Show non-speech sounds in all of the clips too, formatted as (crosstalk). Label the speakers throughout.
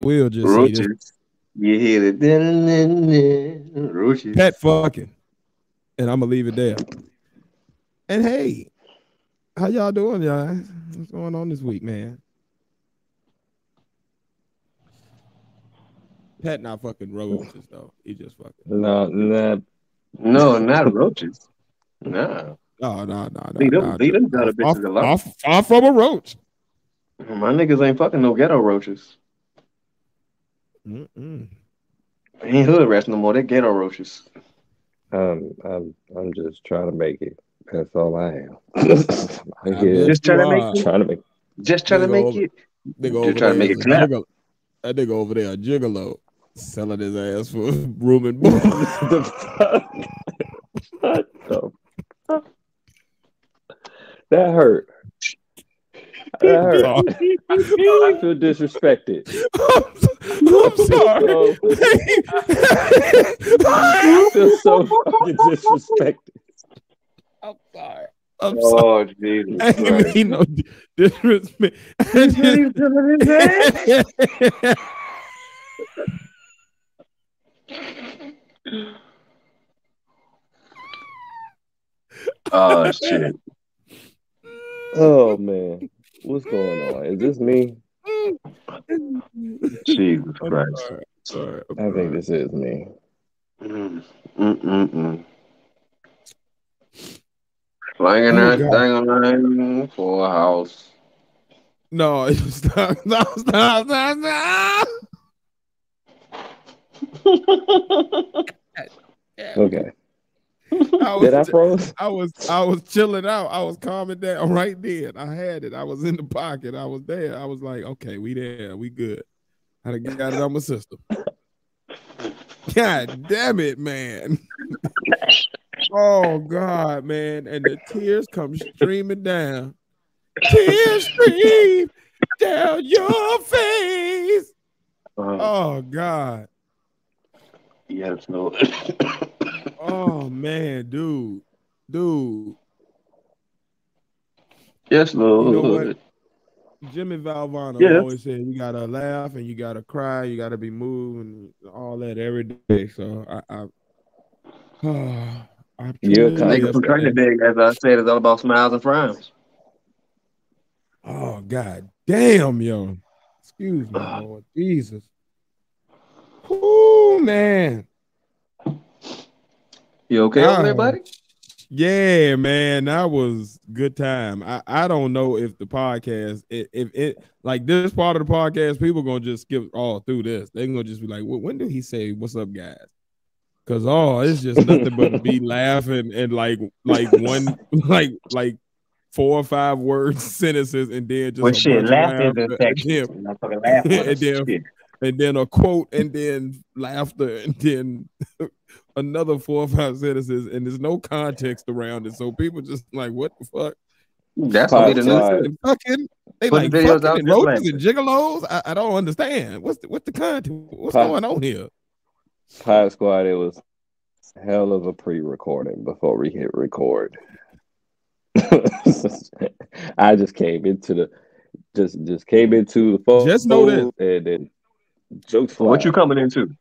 Speaker 1: We'll just see this.
Speaker 2: Roaches. You hear it. Roaches.
Speaker 1: pet fucking. And I'm gonna leave it there. And hey, how y'all doing, y'all? What's going on this week, man? Pet not fucking roaches though. He just fucking.
Speaker 3: No, no.
Speaker 2: No, not roaches. Nah.
Speaker 1: Oh no, no, no.
Speaker 2: Leave them,
Speaker 1: no,
Speaker 2: leave them gutter
Speaker 1: far,
Speaker 2: bitches alone.
Speaker 1: far, far from a roach.
Speaker 2: My niggas ain't fucking no ghetto roaches.
Speaker 1: Mm-mm.
Speaker 2: They ain't hood rats no more. They ghetto roaches.
Speaker 3: Um, I'm I'm just trying to make it. That's all I am. (laughs) I
Speaker 1: I
Speaker 3: get
Speaker 1: bet
Speaker 2: Just trying to make it.
Speaker 3: trying to make.
Speaker 2: Just trying to make
Speaker 1: over-
Speaker 2: it.
Speaker 1: Nigga
Speaker 2: Just
Speaker 1: over
Speaker 2: trying to
Speaker 1: there
Speaker 2: make
Speaker 1: is
Speaker 2: it clap.
Speaker 1: gigolo- That nigga over there, a gigolo, selling his ass for (laughs) room and board. (laughs)
Speaker 3: the fuck? What the fuck? That hurt. That hurt. (laughs) I feel disrespected.
Speaker 1: I'm sorry. (laughs)
Speaker 3: I feel so fucking disrespected.
Speaker 1: I'm sorry. I'm oh, sorry.
Speaker 2: Oh, Jesus.
Speaker 1: I didn't mean no disrespect. (laughs)
Speaker 2: oh, shit.
Speaker 3: Oh man, what's going on? Is this me?
Speaker 2: Jesus Christ.
Speaker 1: sorry. Sorry. I'm
Speaker 3: think this is me.
Speaker 2: Mm, mm, mm, mm.
Speaker 1: Oh,
Speaker 2: that
Speaker 1: God.
Speaker 2: thing around for a house.
Speaker 1: No, (laughs) stop, stop, stop, stop, stop.
Speaker 3: Okay. (laughs)
Speaker 1: I was,
Speaker 3: Did I froze?
Speaker 1: I was I was chilling out. I was calming down (laughs) right then. I had it. I was in the pocket. I was there. I was like, okay, we there. We good. I done got it on my system. (laughs) God damn it, man. oh God, man. And the tears come streaming down. Tears stream down your face.
Speaker 2: Uh,
Speaker 1: Oh God.
Speaker 2: yes, no.
Speaker 1: Oh man, dude. Dude.
Speaker 2: yes, no.
Speaker 1: You know what? Jimmy Valvano always said you gotta laugh and you gotta cry, you gotta be moved and all that every day. So I, I, I
Speaker 3: You're
Speaker 2: Nigga from. Day, as I said, is all about smiles and frowns.
Speaker 1: Oh god damn, yo. Excuse me,
Speaker 2: Ah.
Speaker 1: Lord Jesus. Oh man.
Speaker 2: You okay over there, buddy?
Speaker 1: Yeah, man, that was good time. I, I don't know if the podcast, if, if it like this part of the podcast, people gonna just skip all through this. They're gonna just be like, well, when did he say what's up, guys? Cause oh, it's just nothing but me (laughs) laughing and like like one (laughs) like like four or five words (laughs) sentences and then just
Speaker 2: Well, shit,
Speaker 1: bunch of
Speaker 2: laughter is
Speaker 1: laughter, and then,
Speaker 2: I'm not fucking laughing.
Speaker 1: And then- and then a quote and then laughter and then another four or five sentences and there's no context around it. So people just like, what the fuck?
Speaker 2: That's gonna be the
Speaker 3: Five
Speaker 2: new
Speaker 3: times.
Speaker 1: And fucking, they
Speaker 2: Put
Speaker 1: like
Speaker 2: the videos
Speaker 1: fucking
Speaker 2: out
Speaker 1: and roaches and gigolos. I, I don't understand. What's the, what's the content? What's
Speaker 3: Five.
Speaker 1: going on here?
Speaker 3: Pod Squad, it was hell of a pre-recording before we hit record. (laughs) I just came into the just just came into the phone.
Speaker 1: Just know this.
Speaker 3: and then jokes fly.
Speaker 2: What you coming into?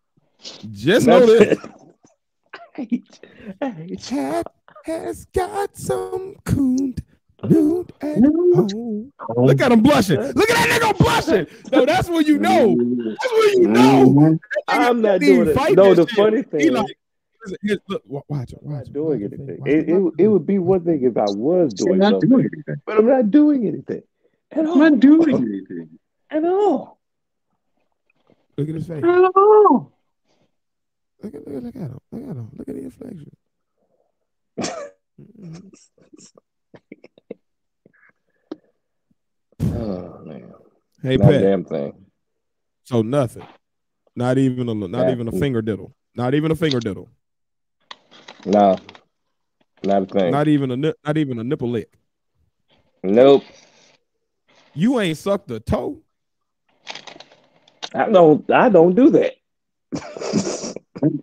Speaker 1: Just know this. (laughs)
Speaker 3: Nothing.
Speaker 1: Chat has got some cooned nude at home. Look at him blushing. Look at that nigga blushing. No, that's when you know. That's when you know.
Speaker 2: Mhm.
Speaker 3: I'm not doing it. No,
Speaker 1: that
Speaker 3: the
Speaker 1: shit.
Speaker 3: funny thing
Speaker 1: He like, listen, look, watch it.
Speaker 3: I'm
Speaker 1: Watch
Speaker 3: not
Speaker 1: it,
Speaker 3: doing
Speaker 1: watch
Speaker 3: anything.
Speaker 1: watch
Speaker 3: It, it, it would be one thing if I was doing
Speaker 2: not
Speaker 3: something,
Speaker 2: doing anything.
Speaker 3: but I'm not doing anything at all.
Speaker 2: I'm not doing anything.
Speaker 3: At all.
Speaker 1: Look at his face.
Speaker 2: At all.
Speaker 1: Look at, look at, look at him. Look at him. Look at the inflection.
Speaker 3: Oh man,
Speaker 1: Hey,
Speaker 3: not
Speaker 1: Pat.
Speaker 3: damn thing.
Speaker 1: So nothing. Not even a not
Speaker 3: Yeah.
Speaker 1: even a finger diddle. Not even a finger diddle.
Speaker 3: No, not a thing.
Speaker 1: Not even a not even a nipple lick.
Speaker 3: nope.
Speaker 1: You ain't sucked a toe.
Speaker 3: I don't. I don't do that. (laughs)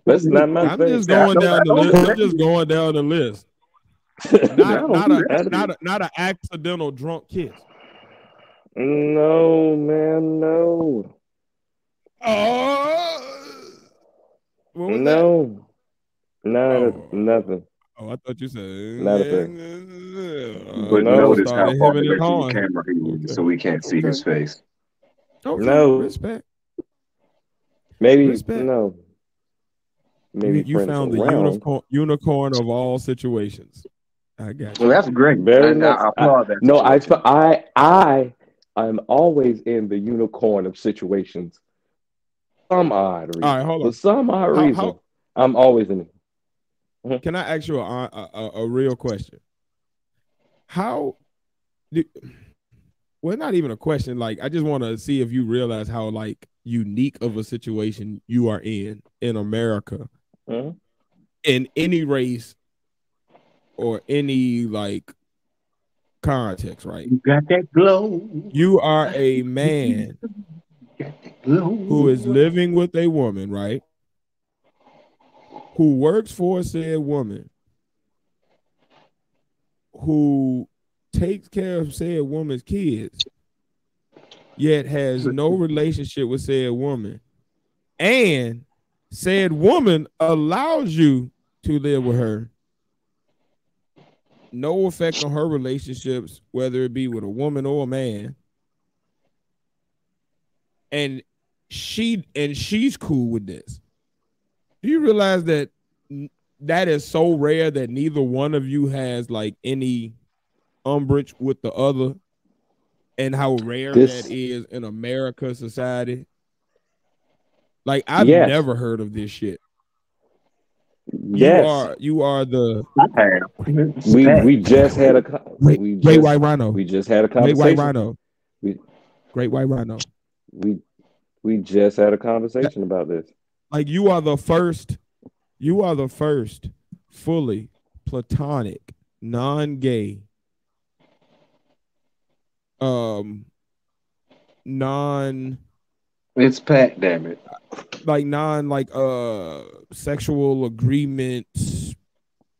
Speaker 3: That's not my
Speaker 1: I'm
Speaker 3: thing.
Speaker 1: just going down the list. I'm just going down the list. (laughs) Not
Speaker 3: don't
Speaker 1: a not a not an accidental drunk kiss.
Speaker 3: No, man, no.
Speaker 1: Oh, what that?
Speaker 3: No, no,
Speaker 1: Oh.
Speaker 3: nothing.
Speaker 1: Oh, I thought you said
Speaker 3: Not a
Speaker 1: Uh,
Speaker 2: But
Speaker 3: no,
Speaker 2: notice how far away from the camera he is,
Speaker 1: Okay.
Speaker 2: so we can't see his face.
Speaker 1: Okay,
Speaker 3: No.
Speaker 1: respect.
Speaker 3: Maybe
Speaker 1: Respect.
Speaker 3: no. Maybe
Speaker 1: you, you
Speaker 3: friends
Speaker 1: found the unicorn, unicorn of all situations. I got you.
Speaker 2: Well, that's great.
Speaker 3: Very
Speaker 2: And
Speaker 3: much.
Speaker 2: I, I applaud that.
Speaker 3: No, I,
Speaker 2: situation.
Speaker 3: I, I, I'm always in the unicorn of situations. Some odd reason.
Speaker 1: All right, hold
Speaker 3: For some odd
Speaker 1: How-
Speaker 3: reason,
Speaker 1: how-
Speaker 3: I'm always in. It. Mm-hmm.
Speaker 1: Can I ask you a a, a, a real question? How do, well, not even a question. Like, I just want to see if you realize how like unique of a situation you are in in America,
Speaker 3: Mhm.
Speaker 1: in any race or any like context. Right?
Speaker 2: You got that glow.
Speaker 1: You are a man
Speaker 2: got that glow.
Speaker 1: who is living with a woman, right? Who works for said woman, who takes care of said woman's kids, yet has no relationship with said woman, and said woman allows you to live with her. No effect on her relationships, whether it be with a woman or a man. And she and she's cool with this. Do you realize that that is so rare that neither one of you has like any umbrage with the other, and how rare
Speaker 3: This-
Speaker 1: that is in America society? Like I've
Speaker 3: Yes.
Speaker 1: never heard of this shit. You
Speaker 3: Yes,
Speaker 1: are you are the
Speaker 3: we we just had a co-
Speaker 1: great,
Speaker 3: we
Speaker 1: great white rhino.
Speaker 3: we just had a conversation.
Speaker 1: Great white rhino.
Speaker 3: We-
Speaker 1: Great white rhino.
Speaker 3: We we just had a conversation about this.
Speaker 1: like you are the first you are the first fully platonic non-gay um non
Speaker 2: It's Pat, damn it.
Speaker 1: like non like uh sexual agreements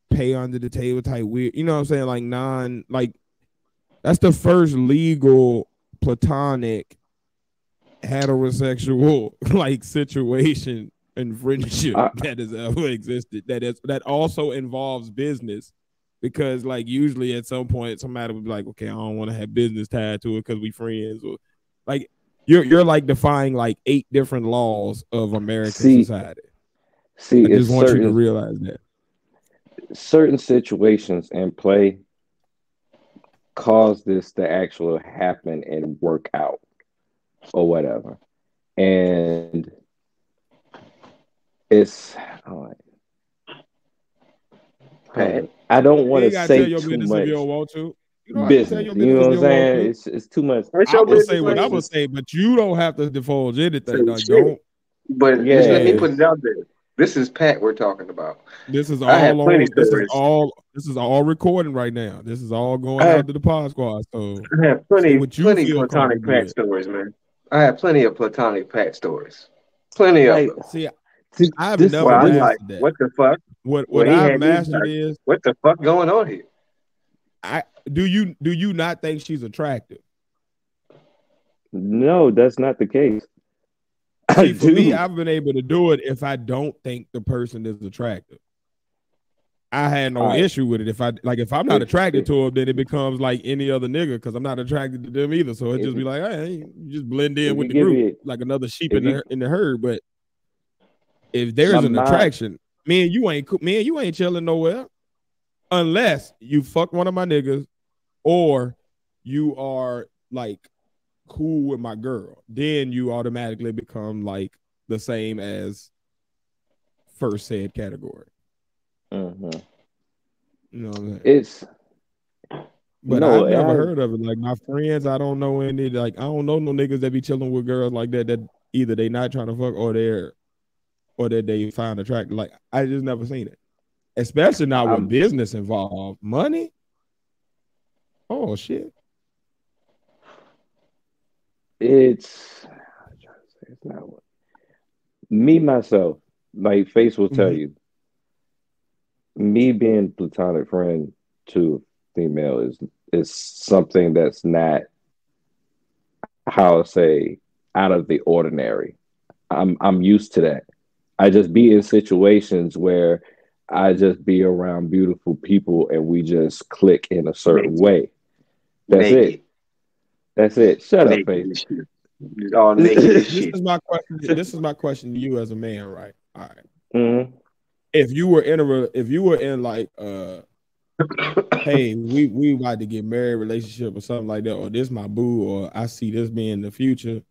Speaker 1: pay under the table type weird you know what i'm saying like non like that's the first legal platonic heterosexual (laughs) like situation and friendship
Speaker 3: I-
Speaker 1: that has ever existed that is that also involves business because like usually at some point somebody would be like okay i don't want to have business tied to it because we friends or like you're you're like defying like eight different laws of american
Speaker 3: See,
Speaker 1: society.
Speaker 3: See,
Speaker 1: i
Speaker 3: it's
Speaker 1: just want you to realize that.
Speaker 3: certain situations in play cause this to actually happen and work out or whatever. And it's all right. I don't want to say too much
Speaker 1: you don't want to you don't have to tell
Speaker 3: business. You know what I'm
Speaker 1: business if you don't want
Speaker 3: saying? It's it's too much.
Speaker 2: What's
Speaker 1: I
Speaker 2: your
Speaker 1: will
Speaker 2: business?
Speaker 1: say what I
Speaker 2: like?
Speaker 1: will say, but you don't have to divulge anything. Like, don't.
Speaker 2: But just let me put it out there. This is Pat we're talking about.
Speaker 1: This is
Speaker 2: I have
Speaker 1: all on. This is all. This is all recording right now. This is all going
Speaker 2: I have-
Speaker 1: out to the pod squad. So
Speaker 2: I have plenty,
Speaker 1: Say what you
Speaker 2: plenty
Speaker 1: feel
Speaker 2: platonic Pat
Speaker 1: with.
Speaker 2: stories, man. I have plenty of platonic Pat stories. Plenty of them.
Speaker 1: see,
Speaker 3: see,
Speaker 1: I've
Speaker 3: this-
Speaker 1: never
Speaker 2: Well, like,
Speaker 1: that.
Speaker 2: what the fuck?
Speaker 1: What
Speaker 2: Well,
Speaker 1: what I've
Speaker 2: had me
Speaker 1: mastered
Speaker 2: like-
Speaker 1: is
Speaker 2: What the fuck going on here?
Speaker 1: I do you do you not think she's attractive?
Speaker 3: No, that's not the case.
Speaker 1: See, for me. I've been able to do it if I don't think the person is attractive. I had no
Speaker 3: Alright.
Speaker 1: issue with it. If I like, if I'm not attracted to him, then it becomes like any other nigga because I'm not attracted to them either. So it just be like, hey, you just blend in with the group
Speaker 3: me-
Speaker 1: like another sheep in the
Speaker 3: you-
Speaker 1: in the herd. But if there's an
Speaker 3: mind-
Speaker 1: attraction, me and you ain't and you ain't chilling nowhere unless you fuck one of my niggas or you are like cool with my girl. Then you automatically become like the same as first said category.
Speaker 3: Mhm.
Speaker 1: You know what I'm?
Speaker 3: It's
Speaker 1: But
Speaker 3: No,
Speaker 1: I've never
Speaker 3: I-
Speaker 1: heard of it. Like my friends, I don't know any like I don't know no niggas that be chilling with girls like that that either they not trying to fuck or they're or that they find attractive. Like I just never seen it. Especially not with
Speaker 3: I'm-
Speaker 1: business involved. Money? Oh shit.
Speaker 3: it's trying to say it's not what me myself like face will tell
Speaker 1: Mhm.
Speaker 3: you me being platonic friend to a female is is something that's not how I say out of the ordinary I'm I'm used to that. I just be in situations where I just be around beautiful people and we just click in a certain way. That's
Speaker 2: Naked.
Speaker 3: it. That's it. Shut up,
Speaker 2: Naked
Speaker 3: face.
Speaker 2: as shit. It's all (laughs) naked
Speaker 1: this is my question. This is my question to you as a man, right? All right.
Speaker 3: Mhm.
Speaker 1: If you were in a, if you were in like, uh, (coughs) hey, we we about to get married, relationship or something like that, or this my boo, or I see this being the future,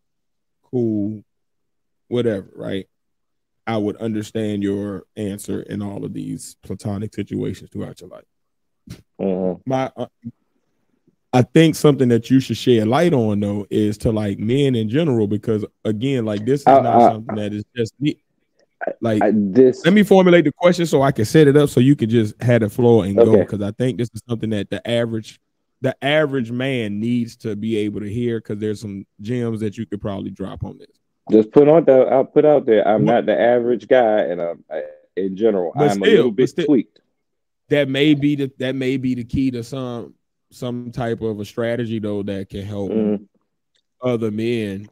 Speaker 1: cool, whatever, right? I would understand your answer in all of these platonic situations throughout your life.
Speaker 3: Mhm.
Speaker 1: my uh, I think something that you should shed light on though is to like men in general because again like this is
Speaker 3: I-
Speaker 1: not
Speaker 3: I-
Speaker 1: something that is just me. Like
Speaker 3: I, this
Speaker 1: let me formulate the question so I can set it up so you can just have the floor and go because I think this is something that the average the average man needs to be able to hear because there's some gems that you could probably drop on this.
Speaker 3: just put on the I'll put out there. I'm
Speaker 1: What-
Speaker 3: not the average guy, and um, I, in general,
Speaker 1: But
Speaker 3: I'm a little bit
Speaker 1: still-
Speaker 3: tweaked.
Speaker 1: That may be the that may be the key to some some type of a strategy though that can help
Speaker 3: Mhm.
Speaker 1: other men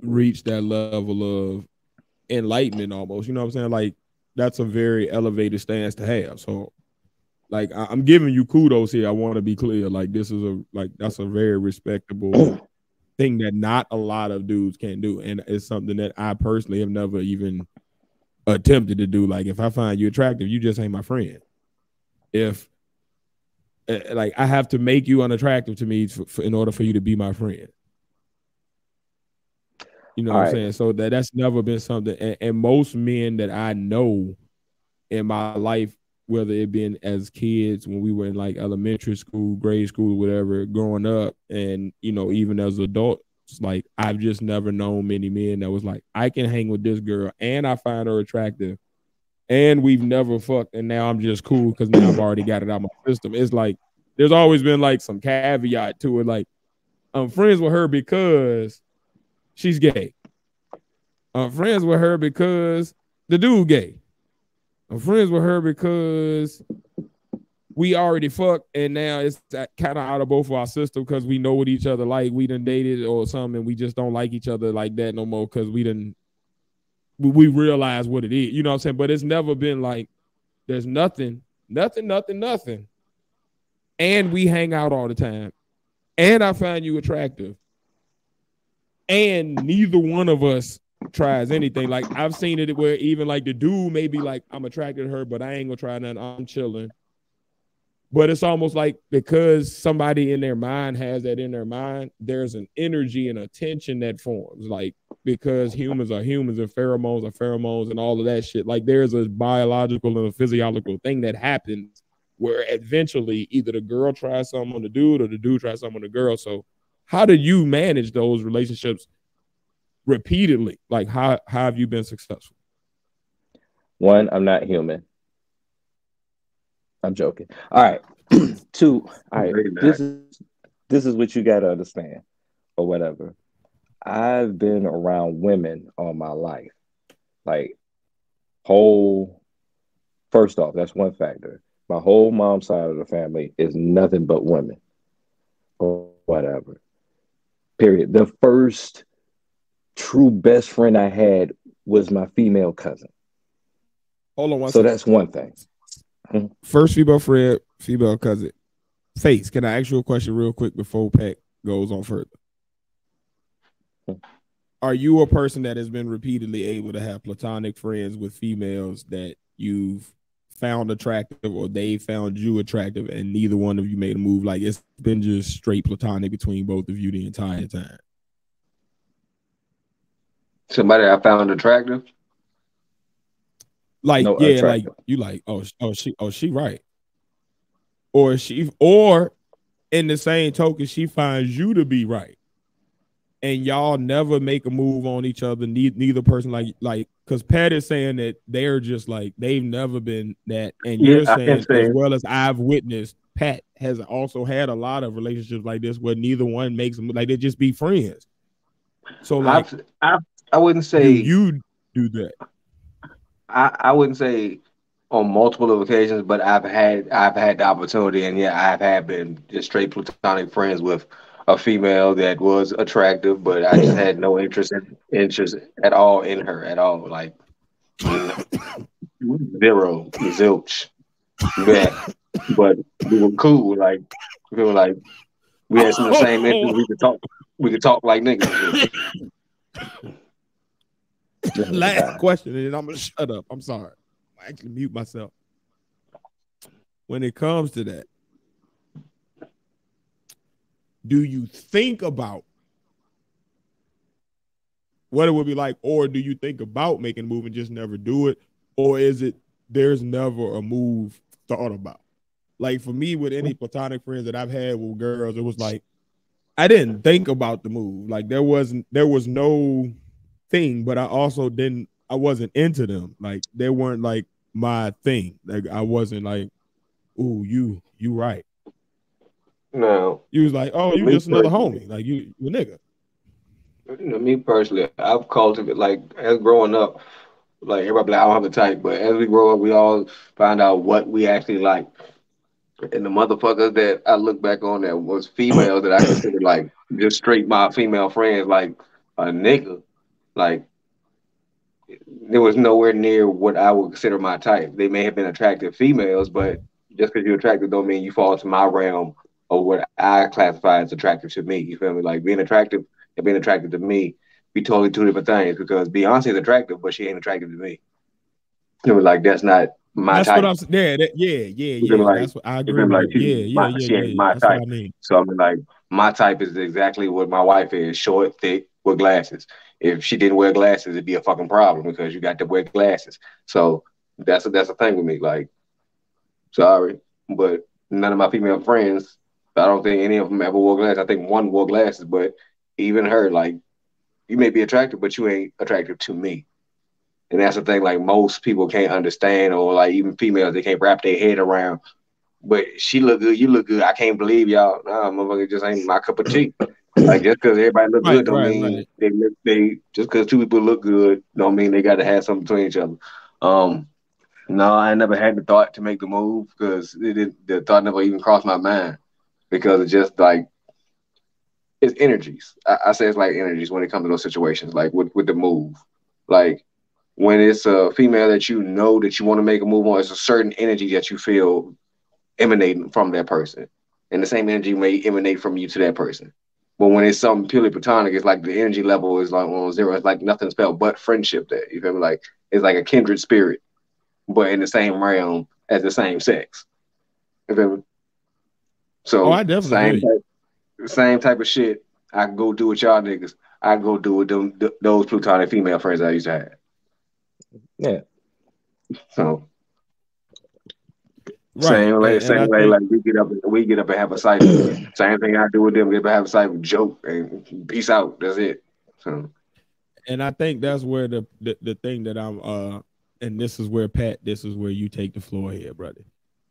Speaker 1: reach that level of enlightenment almost. You know what I'm saying? Like that's a very elevated stance to have. So like I, I'm giving you kudos here. I want to be clear. Like this is a like that's a very respectable (clears throat) thing that not a lot of dudes can do. And it's something that I personally have never even attempted to do. Like if I find you attractive, you just ain't my friend. If Uh, like I have to make you unattractive to me for, for, in order for you to be my friend. You know what I'm saying? So that that's never been something. And, and most men that I know in my life, whether it been as kids when we were in like elementary school, grade school, whatever, growing up, and you know even as adults, like I've just never known many men that was like I can hang with this girl and I find her attractive, and we've never fucked, and now I'm just cool because now I've already got it out my system. It's like there's always been like some caveat to it, like I'm friends with her because she's gay. I'm friends with her because the dude gay. I'm friends with her because we already fucked and now it's kind of out of both of our system because we know what each other like. We done dated or something and we just don't like each other like that no more because we didn't we, realize what it is. You know what I'm saying? But it's never been like there's nothing, nothing, nothing, nothing. And we hang out all the time. And I find you attractive. And neither one of us tries anything. Like I've seen it where even like the dude may be like, I'm attracted to her, but I ain't gonna try nothing. I'm chilling. But it's almost like because somebody in their mind has that in their mind, there's an energy and a tension that forms. Like because humans are humans and pheromones are pheromones and all of that shit. Like there's a biological and a physiological thing that happens where eventually either the girl tries something on the dude or the dude tries something on the girl. So how do you manage those relationships repeatedly? Like how, how have you been successful?
Speaker 3: One, I'm not human. I'm joking. All right. (clears throat) Two, all right. This is this is what you gotta understand, or whatever. I've been around women all my life. Like whole first off, that's one factor. My whole mom's side of the family is nothing but women. Or whatever. Period. The first true best friend I had was my female cousin.
Speaker 1: Hold on one
Speaker 3: So
Speaker 1: second.
Speaker 3: that's one thing.
Speaker 1: First female friend, female cousin. Face, can I ask you a question real quick before Pat goes on further? Are you a person that has been repeatedly able to have platonic friends with females that you've found attractive or they found you attractive and neither one of you made a move? Like it's been just straight platonic between both of you the entire time.
Speaker 2: Somebody I found attractive.
Speaker 1: Like
Speaker 3: No,
Speaker 1: yeah, like you like oh oh she oh she right, or she or in the same token she finds you to be right, and y'all never make a move on each other. Neither, neither person like like because Pat is saying that they're just like they've never been that, and
Speaker 2: Yeah,
Speaker 1: you're saying
Speaker 2: say
Speaker 1: as
Speaker 2: it.
Speaker 1: well as I've witnessed. Pat has also had a lot of relationships like this where neither one makes them like they just be friends. So like
Speaker 2: I've, I I wouldn't
Speaker 1: do
Speaker 2: say
Speaker 1: you do that?
Speaker 2: I, I wouldn't say on multiple occasions, but I've had I've had the opportunity, and yeah, I've had been just straight platonic friends with a female that was attractive, but I just (clears throat) had no interest in interest at all in her at all. Like zero, zilch. Yeah. But we were cool. Like we were like we had some of the same (laughs) interests. We could talk. We could talk like niggas. (laughs) (laughs)
Speaker 1: Last question, and I'm gonna shut up. I'm sorry. I actually mute myself. When it comes to that, do you think about what it would be like, or do you think about making a move and just never do it, or is it there's never a move thought about? Like for me, with any platonic friends that I've had with girls, it was like I didn't think about the move. Like there wasn't there was no thing, but I also didn't I wasn't into them. Like they weren't like my thing. Like I wasn't like, ooh, you you right.
Speaker 2: No.
Speaker 1: You was like, oh, you
Speaker 2: Me
Speaker 1: just another homie. Like you you a nigga.
Speaker 2: You know, me personally, I've cultivated like as growing up, like everybody like, I don't have a type, but as we grow up, we all find out what we actually like. And the motherfuckers that I look back on that was females that I consider like just straight my female friends, like a nigga, like there was nowhere near what I would consider my type. They may have been attractive females, but just because you're attractive don't mean you fall into my realm of what I classify as attractive to me. You feel me? Like being attractive and being attracted to me be totally two different things because Beyonce is attractive, but she ain't attractive to me. It was like that's not my
Speaker 1: That's
Speaker 2: type.
Speaker 1: what I'm. Yeah, that, yeah, yeah, yeah.
Speaker 2: like-
Speaker 1: That's what I agree. With.
Speaker 2: like
Speaker 1: yeah, yeah,
Speaker 2: my-
Speaker 1: yeah,
Speaker 2: she ain't
Speaker 1: yeah.
Speaker 2: my
Speaker 1: what I mean.
Speaker 2: So I mean, like my type is exactly what my wife is: short, thick, with glasses. If she didn't wear glasses, it'd be a fucking problem because you got to wear glasses. So that's a, that's the thing with me. Like, sorry, but none of my female friends, I don't think any of them ever wore glasses. I think one wore glasses, but even her, like, you may be attractive, but you ain't attractive to me. And that's the thing. Like most people can't understand, or like even females, they can't wrap their head around but she look good, you look good. I can't believe y'all. Nah, motherfucker, just ain't my cup of tea. Like just because everybody look
Speaker 1: Right,
Speaker 2: good don't
Speaker 1: right,
Speaker 2: mean
Speaker 1: right.
Speaker 2: they look they just because two people look good don't mean they got to have something between each other. Um, no, I never had the thought to make the move because it the thought never even crossed my mind because it's just like it's energies. I, I say it's like energies when it comes to those situations, like with with the move, like. When it's a female that you know that you want to make a move on, it's a certain energy that you feel emanating from that person. And the same energy may emanate from you to that person. But when it's something purely platonic, it's like the energy level is like on zero. It's like nothing's felt but friendship there. You feel me? Like it's like a kindred spirit, but in the same realm as the same sex. You feel me? So
Speaker 1: Oh, I definitely
Speaker 2: same type, same type of shit I can go do with y'all niggas. I go do with them th- those platonic female friends I used to have.
Speaker 3: Yeah.
Speaker 2: So
Speaker 1: Right.
Speaker 2: Same way, same way.
Speaker 1: think-
Speaker 2: Like we get up, we get up and have a cipher. same thing I do with them. Get up and have a cipher, joke, and peace out. That's it. So
Speaker 1: and I think that's where the, the the thing that I'm uh and this is where Pat, this is where you take the floor here, brother.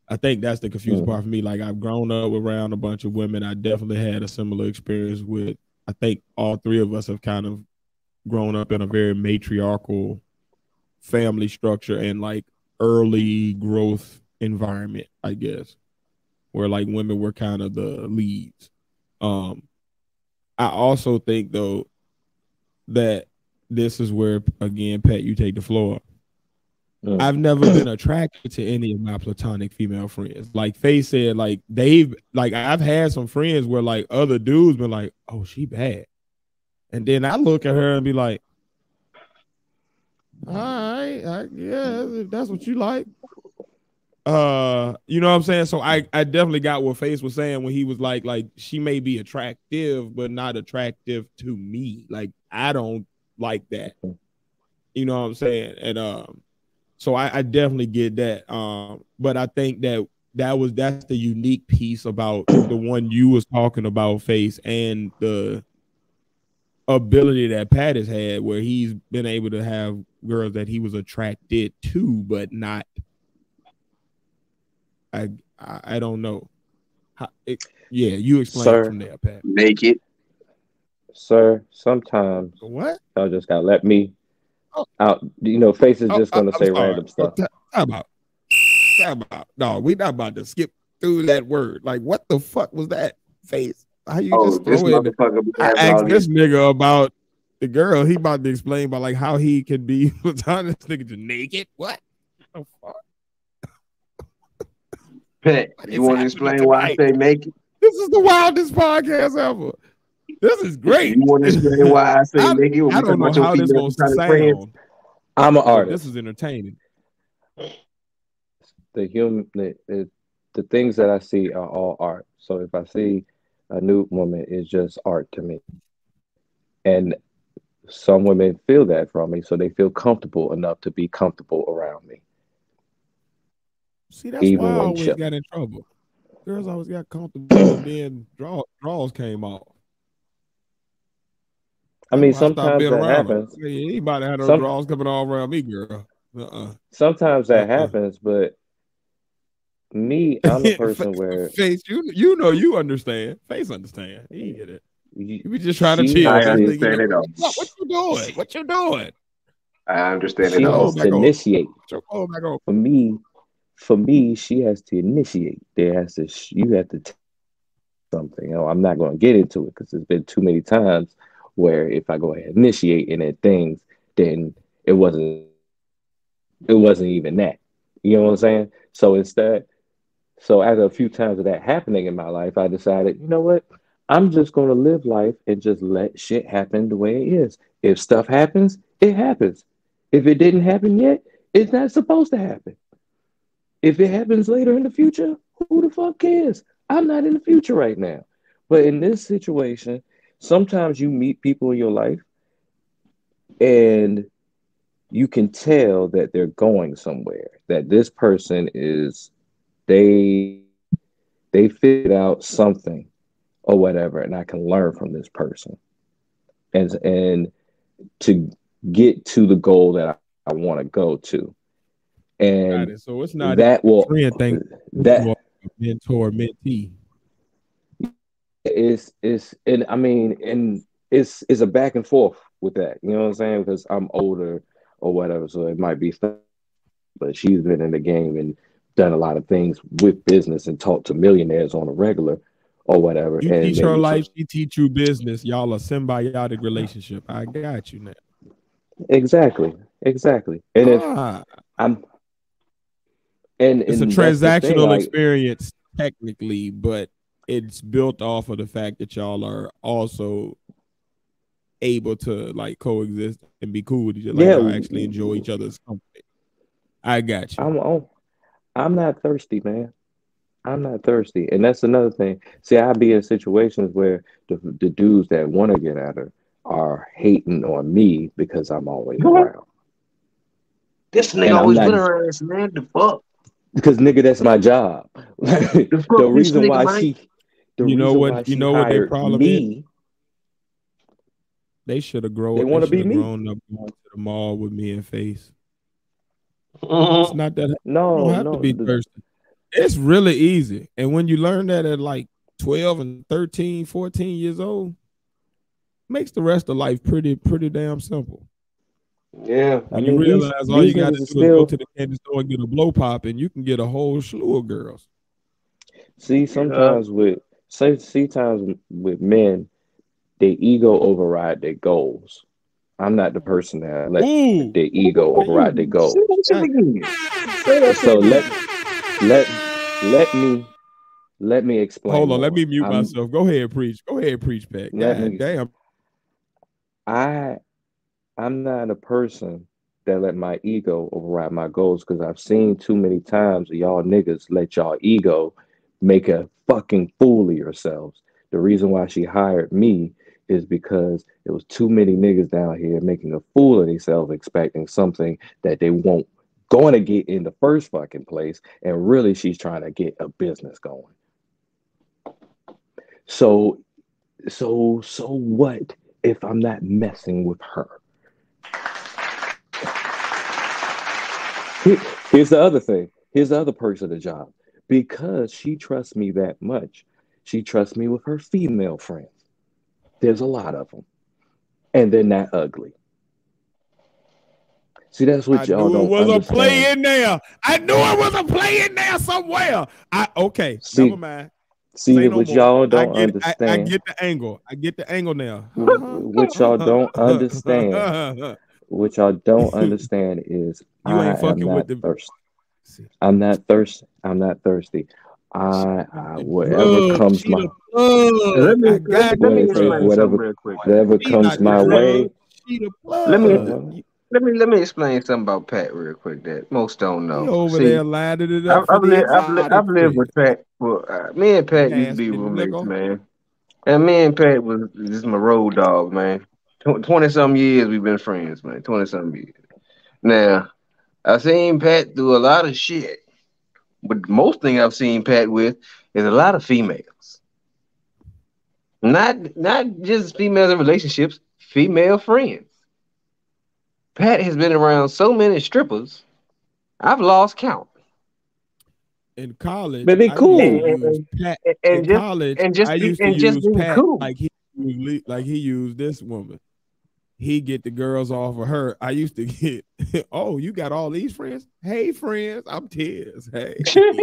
Speaker 1: I think that's the confusing
Speaker 3: Mhm.
Speaker 1: part for me. Like I've grown up around a bunch of women. I definitely had a similar experience with. I think all three of us have kind of grown up in a very matriarchal family structure and like early growth environment, I guess, where like women were kind of the leads. Um, I also think though that this is where again, Pat, you take the floor.
Speaker 3: Mm.
Speaker 1: I've never been attracted to any of my platonic female friends. Like Faye said, like they've like I've had some friends where like other dudes been like, oh, she bad. And then I look at her and be like, all right, I, yeah, if that's what you like. Uh, you know what I'm saying? So I I definitely got what Face was saying when he was like, like she may be attractive, but not attractive to me. Like I don't like that. You know what I'm saying? And um, so I, I definitely get that. Um, but I think that that was that's the unique piece about the one you was talking about, Face, and the ability that Pat has had, where he's been able to have girls that he was attracted to, but not. I I, I don't know. How, it, yeah, you explain
Speaker 3: Sir.
Speaker 1: from there, Pat.
Speaker 2: naked.
Speaker 3: Sir, sometimes
Speaker 1: What?
Speaker 3: y'all just gotta let me
Speaker 1: Oh.
Speaker 3: out. You know, Face is
Speaker 1: Oh,
Speaker 3: just gonna
Speaker 1: I-
Speaker 3: say random stuff.
Speaker 1: Oh, How about? How about? No, we not about to skip through that word. Like, what the fuck was that face? how you
Speaker 2: Oh,
Speaker 1: just throw
Speaker 2: be
Speaker 1: I asked this nigga about the girl. He about to explain about like how he can be (laughs) platonic. This nigga just naked. What? The fuck?
Speaker 2: Pet,
Speaker 1: What
Speaker 2: you
Speaker 1: is
Speaker 2: want to explain why I
Speaker 1: tonight?
Speaker 2: say naked?
Speaker 1: This is the wildest podcast ever. This is great.
Speaker 2: You want to explain why I say (laughs)
Speaker 1: I-
Speaker 2: naked? when we
Speaker 1: I
Speaker 2: talking
Speaker 1: don't know
Speaker 2: about your
Speaker 1: how this
Speaker 2: female
Speaker 1: gonna
Speaker 2: platonic friends?
Speaker 1: sound.
Speaker 3: I'm an artist.
Speaker 1: This is entertaining.
Speaker 3: the human the, the, the things that I see are all art. So if I see a nude woman, it's just art to me. And some women feel that from me, so they feel comfortable enough to be comfortable around me.
Speaker 1: See, that's
Speaker 3: Even
Speaker 1: why I always
Speaker 3: chill-
Speaker 1: got in trouble. Girls always got comfortable and then (clears throat) draw, draws came off.
Speaker 3: I mean,
Speaker 1: That's why stopped
Speaker 3: sometimes
Speaker 1: being
Speaker 3: that
Speaker 1: around them.
Speaker 3: happens.
Speaker 1: Hey, Anybody had no
Speaker 3: Some-
Speaker 1: draws coming all around me, girl. Uh-uh.
Speaker 3: Sometimes that
Speaker 1: Uh-uh.
Speaker 3: happens, but me, I'm the (laughs) person where
Speaker 1: face, you you know you understand. Face understand. He get it.
Speaker 3: you,
Speaker 1: You be just trying to
Speaker 3: She
Speaker 1: chill.
Speaker 2: I
Speaker 3: has
Speaker 1: Just
Speaker 3: to-
Speaker 2: understand it all.
Speaker 1: What, what you doing? What you doing?
Speaker 2: I understand
Speaker 3: she
Speaker 2: it all.
Speaker 3: has to initiate.
Speaker 1: Put your phone back on.
Speaker 3: For me, for me, she has to initiate. There has to you have to something. You know, I'm not going to get into it because there's been too many times where if I go ahead and initiate and it things, then it wasn't it wasn't even that. You know what I'm saying? So instead, so after a few times of that happening in my life, I decided, you know what? I'm just going to live life and just let shit happen the way it is. If stuff happens, it happens. If it didn't happen yet, it's not supposed to happen. If it happens later in the future, who the fuck cares? I'm not in the future right now. But in this situation, sometimes you meet people in your life and you can tell that they're going somewhere, that this person is they they figured out something or whatever, and I can learn from this person. And and to get to the goal that I, I want to go to. And
Speaker 1: it. So it's not
Speaker 3: that will
Speaker 1: friend thing.
Speaker 3: that
Speaker 1: mentor mentee.
Speaker 3: is is and I mean and it's it's a back and forth with that. You know what I'm saying? Because I'm older or whatever, so it might be stuff. But she's been in the game and done a lot of things with business and talked to millionaires on a regular or whatever.
Speaker 1: You
Speaker 3: and
Speaker 1: teach her life, she teach you business. Y'all a symbiotic relationship. I got you now.
Speaker 3: exactly, exactly. And if
Speaker 1: Ah,
Speaker 3: I'm and
Speaker 1: it's a
Speaker 3: and that's the thing,
Speaker 1: transactional
Speaker 3: like,
Speaker 1: experience technically, but it's built off of the fact that y'all are also able to like coexist and be cool with each other. Like
Speaker 3: Yeah.
Speaker 1: y'all actually enjoy each other's company. I got you.
Speaker 3: I'm on. I'm not thirsty, man. I'm not thirsty, and that's another thing. See, I be in situations where the the dudes that want to get at her are hating on me because I'm always
Speaker 2: What?
Speaker 3: around.
Speaker 2: This nigga always
Speaker 3: not-
Speaker 2: been around us, man. The fuck?
Speaker 3: Because nigga, that's my job. the (laughs)
Speaker 2: The fuck this
Speaker 3: reason why
Speaker 2: man?
Speaker 3: she, the
Speaker 1: You know what-
Speaker 3: why
Speaker 1: you know what their problem
Speaker 3: me,
Speaker 1: They should have grown.
Speaker 3: They wanna be me.
Speaker 1: Grown up going to the mall with me and face. It's
Speaker 2: Mhm.
Speaker 1: not that
Speaker 3: No,
Speaker 1: you don't have
Speaker 3: no,
Speaker 1: to be thirsty. It's really easy. And when you learn that at like 12 and 13, 14 years old, makes the rest of life pretty, pretty damn simple.
Speaker 2: Yeah.
Speaker 3: I mean,
Speaker 1: you
Speaker 3: these-
Speaker 1: realize all
Speaker 3: these
Speaker 1: you got to do
Speaker 3: is
Speaker 1: is go to the candy store and get a blow pop, and you can get a whole slew of girls.
Speaker 3: See, sometimes with say, see times with men, their ego override their goals. I'm not the person that let
Speaker 1: Ooh,
Speaker 3: their ego override their goals.
Speaker 2: Say that shit again. Say that
Speaker 3: So let let let me let me explain.
Speaker 1: hold on. Let me mute
Speaker 3: I'm-
Speaker 1: myself. Go ahead, preach. Go ahead, preach, Pat.
Speaker 3: Let
Speaker 1: damn.
Speaker 3: I I'm not a person that let my ego override my goals because I've seen too many times y'all niggas let y'all ego make a fucking fool of yourselves. The reason why she hired me is because it was too many niggas down here making a fool of themselves, expecting something that they won't going to get in the first fucking place, and really she's trying to get a business going. So, so, so what if I'm not messing with her? Here- Here's the other thing. Here's the other perks of the job. Because she trusts me that much, she trusts me with her female friends. There's a lot of them, and they're not ugly. See, that's what
Speaker 1: I
Speaker 3: y'all
Speaker 1: knew
Speaker 3: don't
Speaker 1: it was
Speaker 3: understand.
Speaker 1: a play in there. I knew it was a play in there somewhere. I okay.
Speaker 3: See-
Speaker 1: never mind.
Speaker 3: See
Speaker 1: Say
Speaker 3: what
Speaker 1: more.
Speaker 3: y'all
Speaker 1: I
Speaker 3: don't
Speaker 1: get, I,
Speaker 3: understand.
Speaker 1: I get the angle. I get the angle now.
Speaker 3: what y'all don't (laughs) understand. (laughs) What y'all don't (laughs) understand is
Speaker 1: You
Speaker 3: I
Speaker 1: ain't
Speaker 3: am
Speaker 1: fucking
Speaker 3: not
Speaker 1: with the-
Speaker 3: thirsty. I'm not thirsty. I'm not thirsty. I, I whatever
Speaker 1: Plug,
Speaker 3: comes my
Speaker 1: the plug.
Speaker 2: Let me,
Speaker 1: I
Speaker 2: let me, let me explain.
Speaker 3: Whatever-
Speaker 2: something real quick.
Speaker 3: whatever
Speaker 1: She
Speaker 3: comes my
Speaker 1: plug,
Speaker 3: way.
Speaker 1: She the plug.
Speaker 2: Let me-
Speaker 1: You-
Speaker 2: Let me let me explain something about Pat real quick that most don't
Speaker 1: He
Speaker 2: know.
Speaker 1: over
Speaker 2: See,
Speaker 1: there lining it
Speaker 2: I've, I've,
Speaker 1: the
Speaker 2: lived, I've, li- I've lived with Pat. Well, uh, me and Pat used to be
Speaker 1: Basket
Speaker 2: roommates, man. And me and Pat was just my road dog, man. Twenty some years we've been friends, man. Twenty some years. Now, I've seen Pat do a lot of shit, but the most thing I've seen Pat with is a lot of females. Not not just females in relationships, female friends. Pat has been around so many strippers, I've lost count.
Speaker 1: In college,
Speaker 3: But they
Speaker 1: I
Speaker 3: cool.
Speaker 1: used to Pat.
Speaker 2: And,
Speaker 1: In
Speaker 2: and just
Speaker 1: college,
Speaker 2: and just
Speaker 1: I
Speaker 2: be-
Speaker 1: used to
Speaker 2: and just
Speaker 1: use Pat
Speaker 2: cool.
Speaker 1: like he like he used this woman. He get the girls off of her. I used to get. (laughs) oh, you got all these friends? Hey, friends, I'm Tiz. Hey, (laughs) come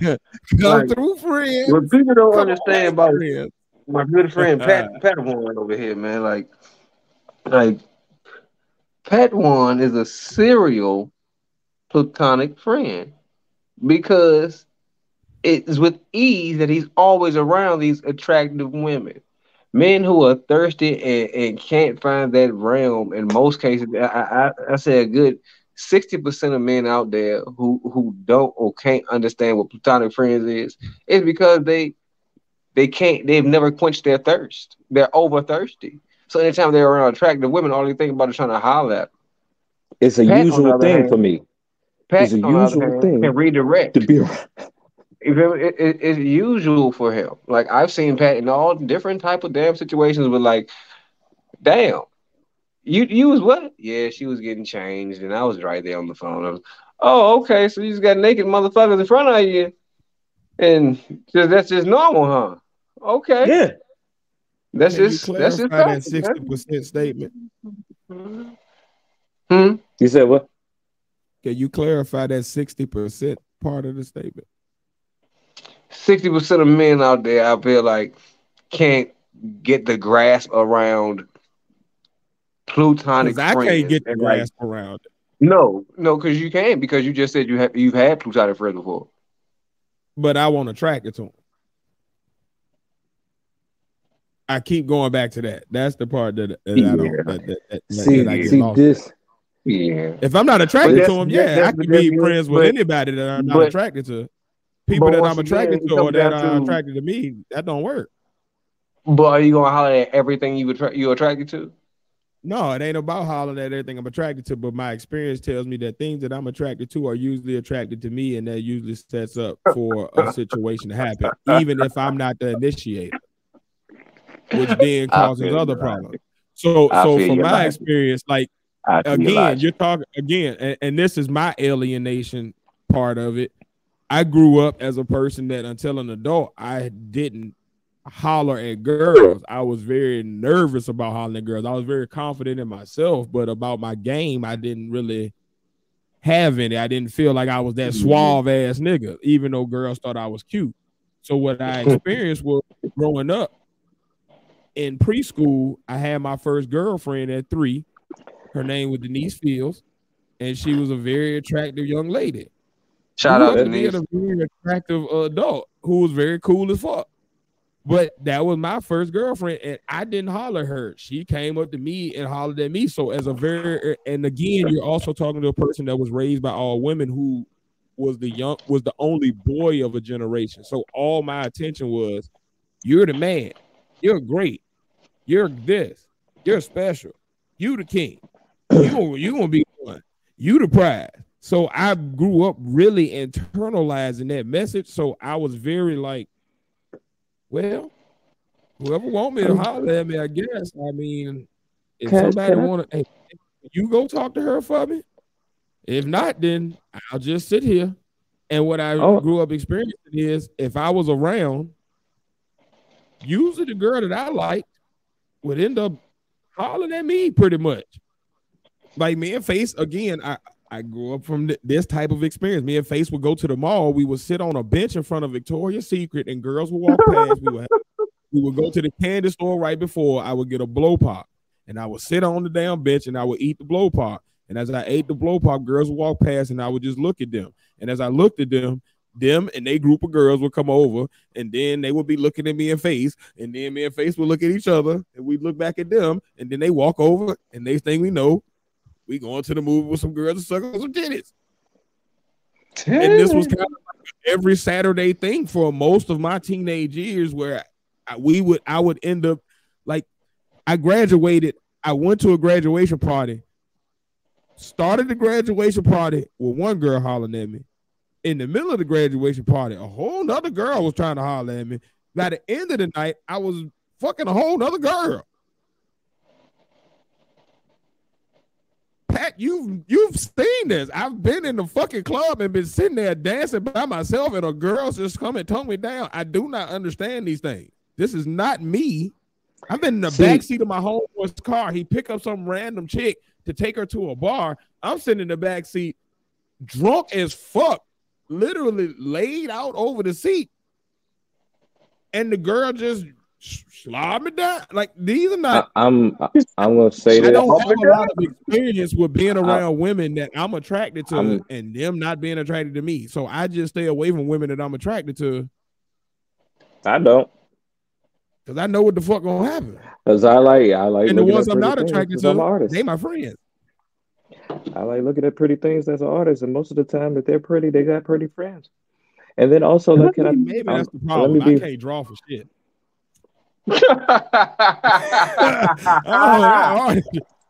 Speaker 1: (laughs)
Speaker 2: Like,
Speaker 1: through, friends.
Speaker 2: what people don't
Speaker 1: Come
Speaker 2: understand about
Speaker 1: friends.
Speaker 2: my good friend Pat Pat Warren over here, man. Like, like Pat Warren is a serial platonic friend because it's with ease that he's always around these attractive women. Men who are thirsty and, and can't find that realm in most cases, I, I, I say a good 60% of men out there who, who don't or can't understand what platonic friends is, is because they they can't they've never quenched their thirst. They're over thirsty. So anytime they're around attractive women, all they think about is trying to holler at. them.
Speaker 3: It's a
Speaker 2: Pat,
Speaker 3: usual thing
Speaker 2: hand-
Speaker 3: for me
Speaker 2: Pat,
Speaker 3: It's a
Speaker 2: on the other
Speaker 3: usual
Speaker 2: hand,
Speaker 3: thing.
Speaker 2: can redirect.
Speaker 3: to be around.
Speaker 2: You feel? It, it, it's usual for him. Like I've seen Pat in all different type of damn situations with like, damn, you you was what? Yeah, she was getting changed, and I was right there on the phone. I was, oh, okay, so you just got naked motherfuckers in front of you, and just that's just normal, huh? Okay,
Speaker 3: Yeah.
Speaker 2: that's
Speaker 1: Can
Speaker 2: just that's just
Speaker 1: that sixty percent statement?
Speaker 2: Hmm.
Speaker 3: You said what?
Speaker 1: Can you clarify that sixty percent part of the statement?
Speaker 2: Sixty percent of men out there, I feel like, can't get the grasp around plutonic
Speaker 1: I can't get the
Speaker 2: and, like,
Speaker 1: grasp around it.
Speaker 2: No, no, because you can't because you just said you have you've had plutonic friends before.
Speaker 1: but I want attracted to him. I keep going back to that. That's the part that, that I don't. That, that,
Speaker 3: See,
Speaker 1: that I get
Speaker 3: see this.
Speaker 2: Yeah,
Speaker 1: If I'm not attracted to him, yeah, I can be friends with anybody that I'm not
Speaker 2: but-
Speaker 1: attracted to. People
Speaker 2: but
Speaker 1: that I'm attracted
Speaker 2: again,
Speaker 1: to or that
Speaker 2: down
Speaker 1: are
Speaker 2: to-
Speaker 1: attracted to me, that don't work.
Speaker 2: but are you gonna holler at everything you attract you attracted to?
Speaker 1: No, it ain't about hollering at everything I'm attracted to, but my experience tells me that things that I'm attracted to are usually attracted to me, and that usually sets up for a situation to happen, even if I'm not the initiator, which then causes other problems. So,
Speaker 2: I
Speaker 1: so from my
Speaker 2: logic.
Speaker 1: experience, like again,
Speaker 2: like-
Speaker 1: you're talking again, and, and this is my alienation part of it. I grew up as a person that until an adult, I didn't holler at girls. I was very nervous about hollering at girls. I was very confident in myself, but about my game, I didn't really have any. I didn't feel like I was that
Speaker 2: Mhm.
Speaker 1: suave ass nigga, even though girls thought I was cute. So what I (laughs) experienced was growing up in preschool, I had my first girlfriend at three. Her name was Denise Fields, and she was a very attractive young lady.
Speaker 2: Shout out to
Speaker 1: being a very attractive adult who was very cool as fuck. But that was my first girlfriend, and I didn't holler her. She came up to me and hollered at me. So as a very and again, you're also talking to a person that was raised by all women who was the young was the only boy of a generation. So all my attention was, you're the man, you're great, you're this, you're special, you the king, you gonna, you gonna be one, you the prize. So I grew up really internalizing that message. So I was very like, well, whoever want me to holler at me, I guess. I mean, if somebody want to, hey, you go talk to her for me. If not, then I'll just sit here. And what I
Speaker 3: Oh.
Speaker 1: grew up experiencing is, if I was around, usually the girl that I liked would end up hollering at me pretty much. Like me and Face again, I I grew up from th- this type of experience. Me and Face would go to the mall. We would sit on a bench in front of Victoria's Secret, and girls would walk past. We would have, we would go to the candy store right before. I would get a blow pop, and I would sit on the damn bench, and I would eat the blow pop. And as I ate the blow pop, girls would walk past, and I would just look at them. And as I looked at them, them and they group of girls would come over, and then they would be looking at me and face, and then me and face would look at each other, and we look back at them, and then they walk over, and next thing we know, we going to the movie with some girls and sucking some titties. And this was kind of like every Saturday thing for most of my teenage years, where I, we would I would end up like I graduated. I went to a graduation party, started the graduation party with one girl hollering at me. In the middle of the graduation party, a whole nother girl was trying to holler at me. By the end of the night, I was fucking a whole nother girl. Pat, you've you've seen this. I've been in the fucking club and been sitting there dancing by myself, and a girl's just come and tongue me down. I do not understand these things. This is not me. I've been in the
Speaker 3: See-
Speaker 1: back seat of my homeboy's car. He pick up some random chick to take her to a bar. I'm sitting in the back seat, drunk as fuck, literally laid out over the seat, and the girl just slob me down. Like these are not.
Speaker 3: I, I'm I'm gonna say
Speaker 1: I
Speaker 3: this.
Speaker 1: don't have a lot of experience with being around women that I'm attracted to
Speaker 3: I'm-
Speaker 1: and them not being attracted to me. So I just stay away from women that I'm attracted to
Speaker 3: I don't,
Speaker 1: because I know what the fuck gonna happen.
Speaker 3: cause I like I like
Speaker 1: And the ones I'm not
Speaker 3: attracted
Speaker 1: attracted
Speaker 3: 'cause I'm
Speaker 1: to, they my friends.
Speaker 3: I like looking at pretty things as an artist, and most of the time that they're pretty, they got pretty friends. And then also, like, can I,
Speaker 1: Maybe
Speaker 3: um,
Speaker 1: that's the
Speaker 3: let
Speaker 1: problem.
Speaker 3: me
Speaker 1: I can't draw for shit. Oh,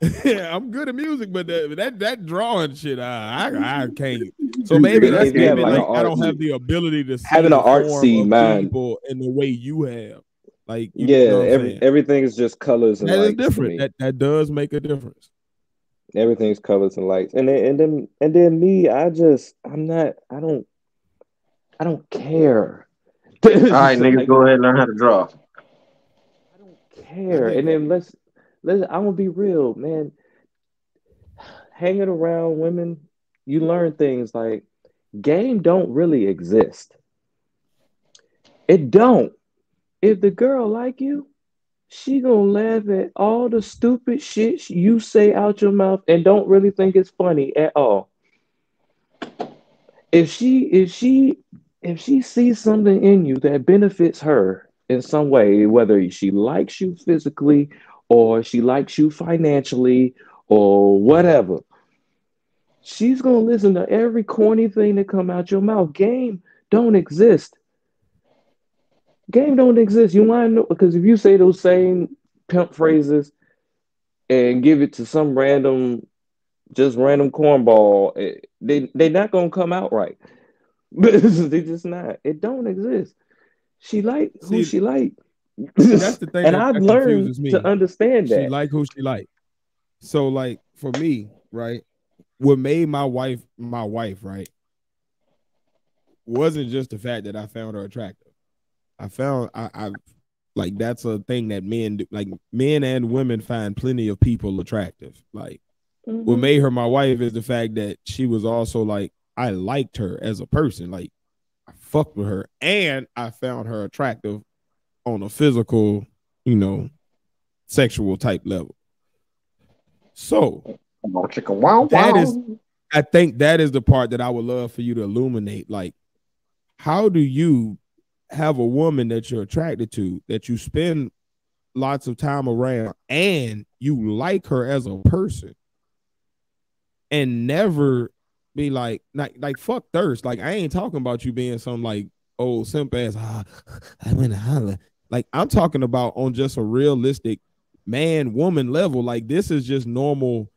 Speaker 1: (laughs) yeah, I'm good at music, but that that, that drawing shit, uh, I I can't. So maybe that's
Speaker 3: If
Speaker 1: maybe
Speaker 3: like,
Speaker 1: like, I don't have the ability to see
Speaker 3: having an artsy
Speaker 1: form of
Speaker 3: mind.
Speaker 1: people in the way you have. Like you
Speaker 3: yeah,
Speaker 1: know what I'm
Speaker 3: every, everything is just colors and
Speaker 1: that is
Speaker 3: lights. to
Speaker 1: different. That that does make a difference.
Speaker 3: Everything's colors and lights, and then and then and then me, I just I'm not. I don't. I don't care. (laughs)
Speaker 2: All right, niggas, go ahead and learn how to draw.
Speaker 3: Care. And then let's let's I'm gonna be real, man. Hanging around women, you learn things like game don't really exist. It don't. If the girl like you, she gonna laugh at all the stupid shit you say out your mouth and don't really think it's funny at all. If she if she if she sees something in you that benefits her in some way, whether she likes you physically or she likes you financially or whatever, she's gonna listen to every corny thing that come out your mouth. Game don't exist. Game don't exist. You want to know because if you say those same pimp phrases and give it to some random, just random cornball, eh, they they not gonna come out right. (laughs) they just not. It don't exist. She like who
Speaker 1: See,
Speaker 3: she like.
Speaker 1: That's (laughs) the thing.
Speaker 3: and I've learned to understand that.
Speaker 1: She like who she like. So like for me, right? What made my wife my wife, right? Wasn't just the fact that I found her attractive. I found I, I like that's a thing that men do. Like men and women find plenty of people attractive. Like what
Speaker 3: Mhm.
Speaker 1: made her my wife is the fact that she was also like I liked her as a person. Like fucked with her and I found her attractive on a physical, you know, sexual type level. So That is- I think that is the part that I would love for you to illuminate. Like, how do you have a woman that you're attracted to, that you spend lots of time around, and you like her as a person, and never be like, like, like fuck thirst. Like, I ain't talking about you being some like old simp ass. Ah, I'm in a holler. Like, I'm talking about on just a realistic man woman level. Like, this is just normal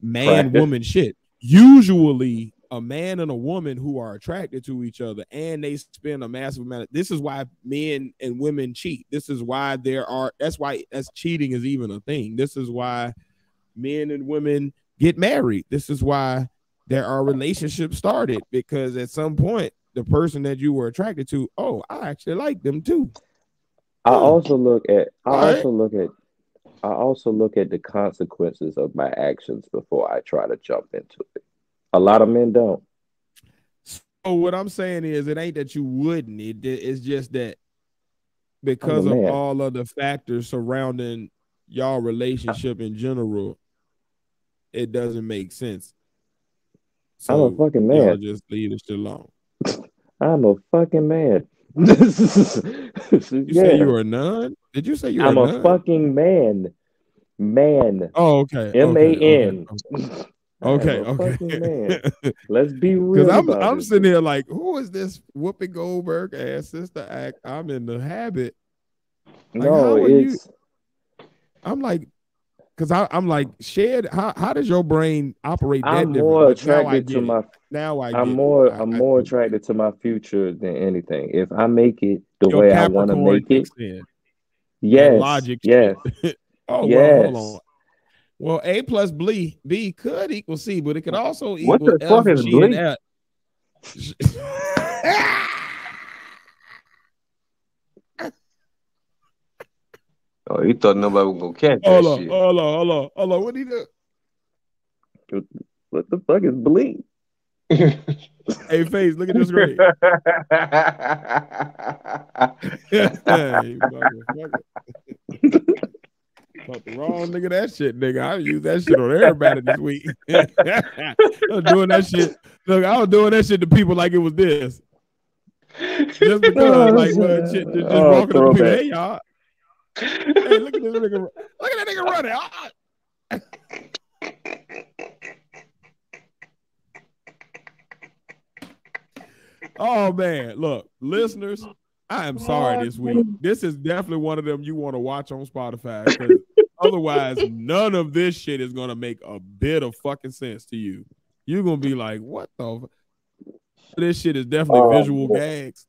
Speaker 1: man woman shit. Usually, a man and a woman who are attracted to each other and they spend a massive amount of this is why men and women cheat. This is why there are that's why that's cheating is even a thing. This is why men and women get married. This is why there are relationships started because at some point the person that you were attracted to, oh, I actually like them too.
Speaker 3: I also look at I also look at I also look at the consequences of my actions before I try to jump into it. A lot of men don't.
Speaker 1: So what I'm saying is, it ain't that you wouldn't. It it's just that because of
Speaker 3: man.
Speaker 1: all of the factors surrounding y'all relationship in general, it doesn't make sense.
Speaker 3: I'm a
Speaker 1: So
Speaker 3: fucking man.
Speaker 1: just leave this shit alone. (laughs)
Speaker 3: I'm a fucking man. (laughs)
Speaker 1: You
Speaker 3: yeah,
Speaker 1: say you were a nun? Did you say you were
Speaker 3: I'm
Speaker 1: a
Speaker 3: a fucking man. Man.
Speaker 1: Oh, okay.
Speaker 3: M A N.
Speaker 1: Okay. (laughs) Okay.
Speaker 3: I'm a
Speaker 1: okay.
Speaker 3: fucking man. Let's be
Speaker 1: Because
Speaker 3: real.
Speaker 1: I'm I'm
Speaker 3: this.
Speaker 1: sitting here like, who is this Whoopi Goldberg ass sister act? I'm in the habit. like,
Speaker 3: no,
Speaker 1: are you- I'm like, because I'm like, shared. How how does your brain operate that
Speaker 3: I'm more
Speaker 1: now I
Speaker 3: attracted
Speaker 1: get
Speaker 3: to
Speaker 1: it.
Speaker 3: my
Speaker 1: Now I.
Speaker 3: I'm
Speaker 1: it.
Speaker 3: more
Speaker 1: I-
Speaker 3: I'm
Speaker 1: I
Speaker 3: more
Speaker 1: do.
Speaker 3: attracted to my future than anything. If I make it the
Speaker 1: Your
Speaker 3: way I want to make it,
Speaker 1: kicks in.
Speaker 3: yes,
Speaker 1: logic
Speaker 3: yes, (laughs)
Speaker 1: Oh well,
Speaker 3: Yes.
Speaker 1: hold on. Well, A plus B B could equal C, but it could also equal
Speaker 2: What the
Speaker 1: F,
Speaker 2: fuck is
Speaker 1: G, (laughs) (laughs)
Speaker 2: Blee?
Speaker 1: and F.
Speaker 2: Oh, he thought nobody was gonna catch that
Speaker 1: hold on,
Speaker 2: shit.
Speaker 1: hold on, hold on, hold on. What do you do?
Speaker 3: what the fuck is bleak? (laughs)
Speaker 1: Hey, face, look at this screen. (laughs) hey, motherfucker. Fuck the wrong nigga that shit, nigga. I use that shit on everybody this week. (laughs) I was doing that shit. Look, I was doing that shit to people like it was this. Just because, like, well, shit, just, just
Speaker 3: Oh,
Speaker 1: walking up to people,
Speaker 3: throwback.
Speaker 1: hey y'all. Hey, look at this nigga. Look at that nigga running. Ah. Oh man, look, listeners, I am sorry this week. This is definitely one of them you want to watch on Spotify otherwise, none of this shit is gonna make a bit of fucking sense to you. You're gonna be like, "What the?" F-? This shit is definitely
Speaker 3: Oh,
Speaker 1: visual gags.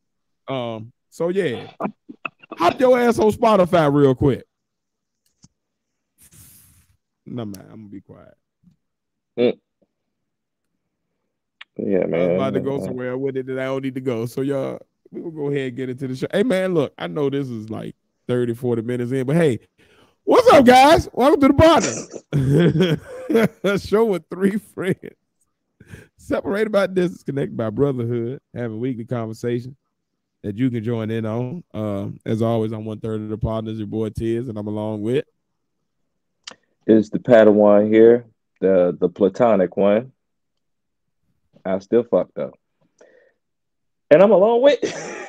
Speaker 1: Um, so yeah, hop your ass on Spotify real quick. No man, I'm gonna be quiet. Mm.
Speaker 3: Yeah, man.
Speaker 1: I'm about to go somewhere with it that I don't need to go. So y'all, we will go ahead and get into the show. Hey man, look, I know this is like 30, 40 minutes in, but hey, what's up, guys? Welcome to the. A (laughs) show with three friends. Separated by distance, connected by brotherhood, having weekly conversation that you can join in on. Um, as always, I'm one third of the Podnas, your boy Tiz, and I'm along with
Speaker 3: It's the Padawan here, the the platonic one. I still fucked up. And I'm along with (laughs)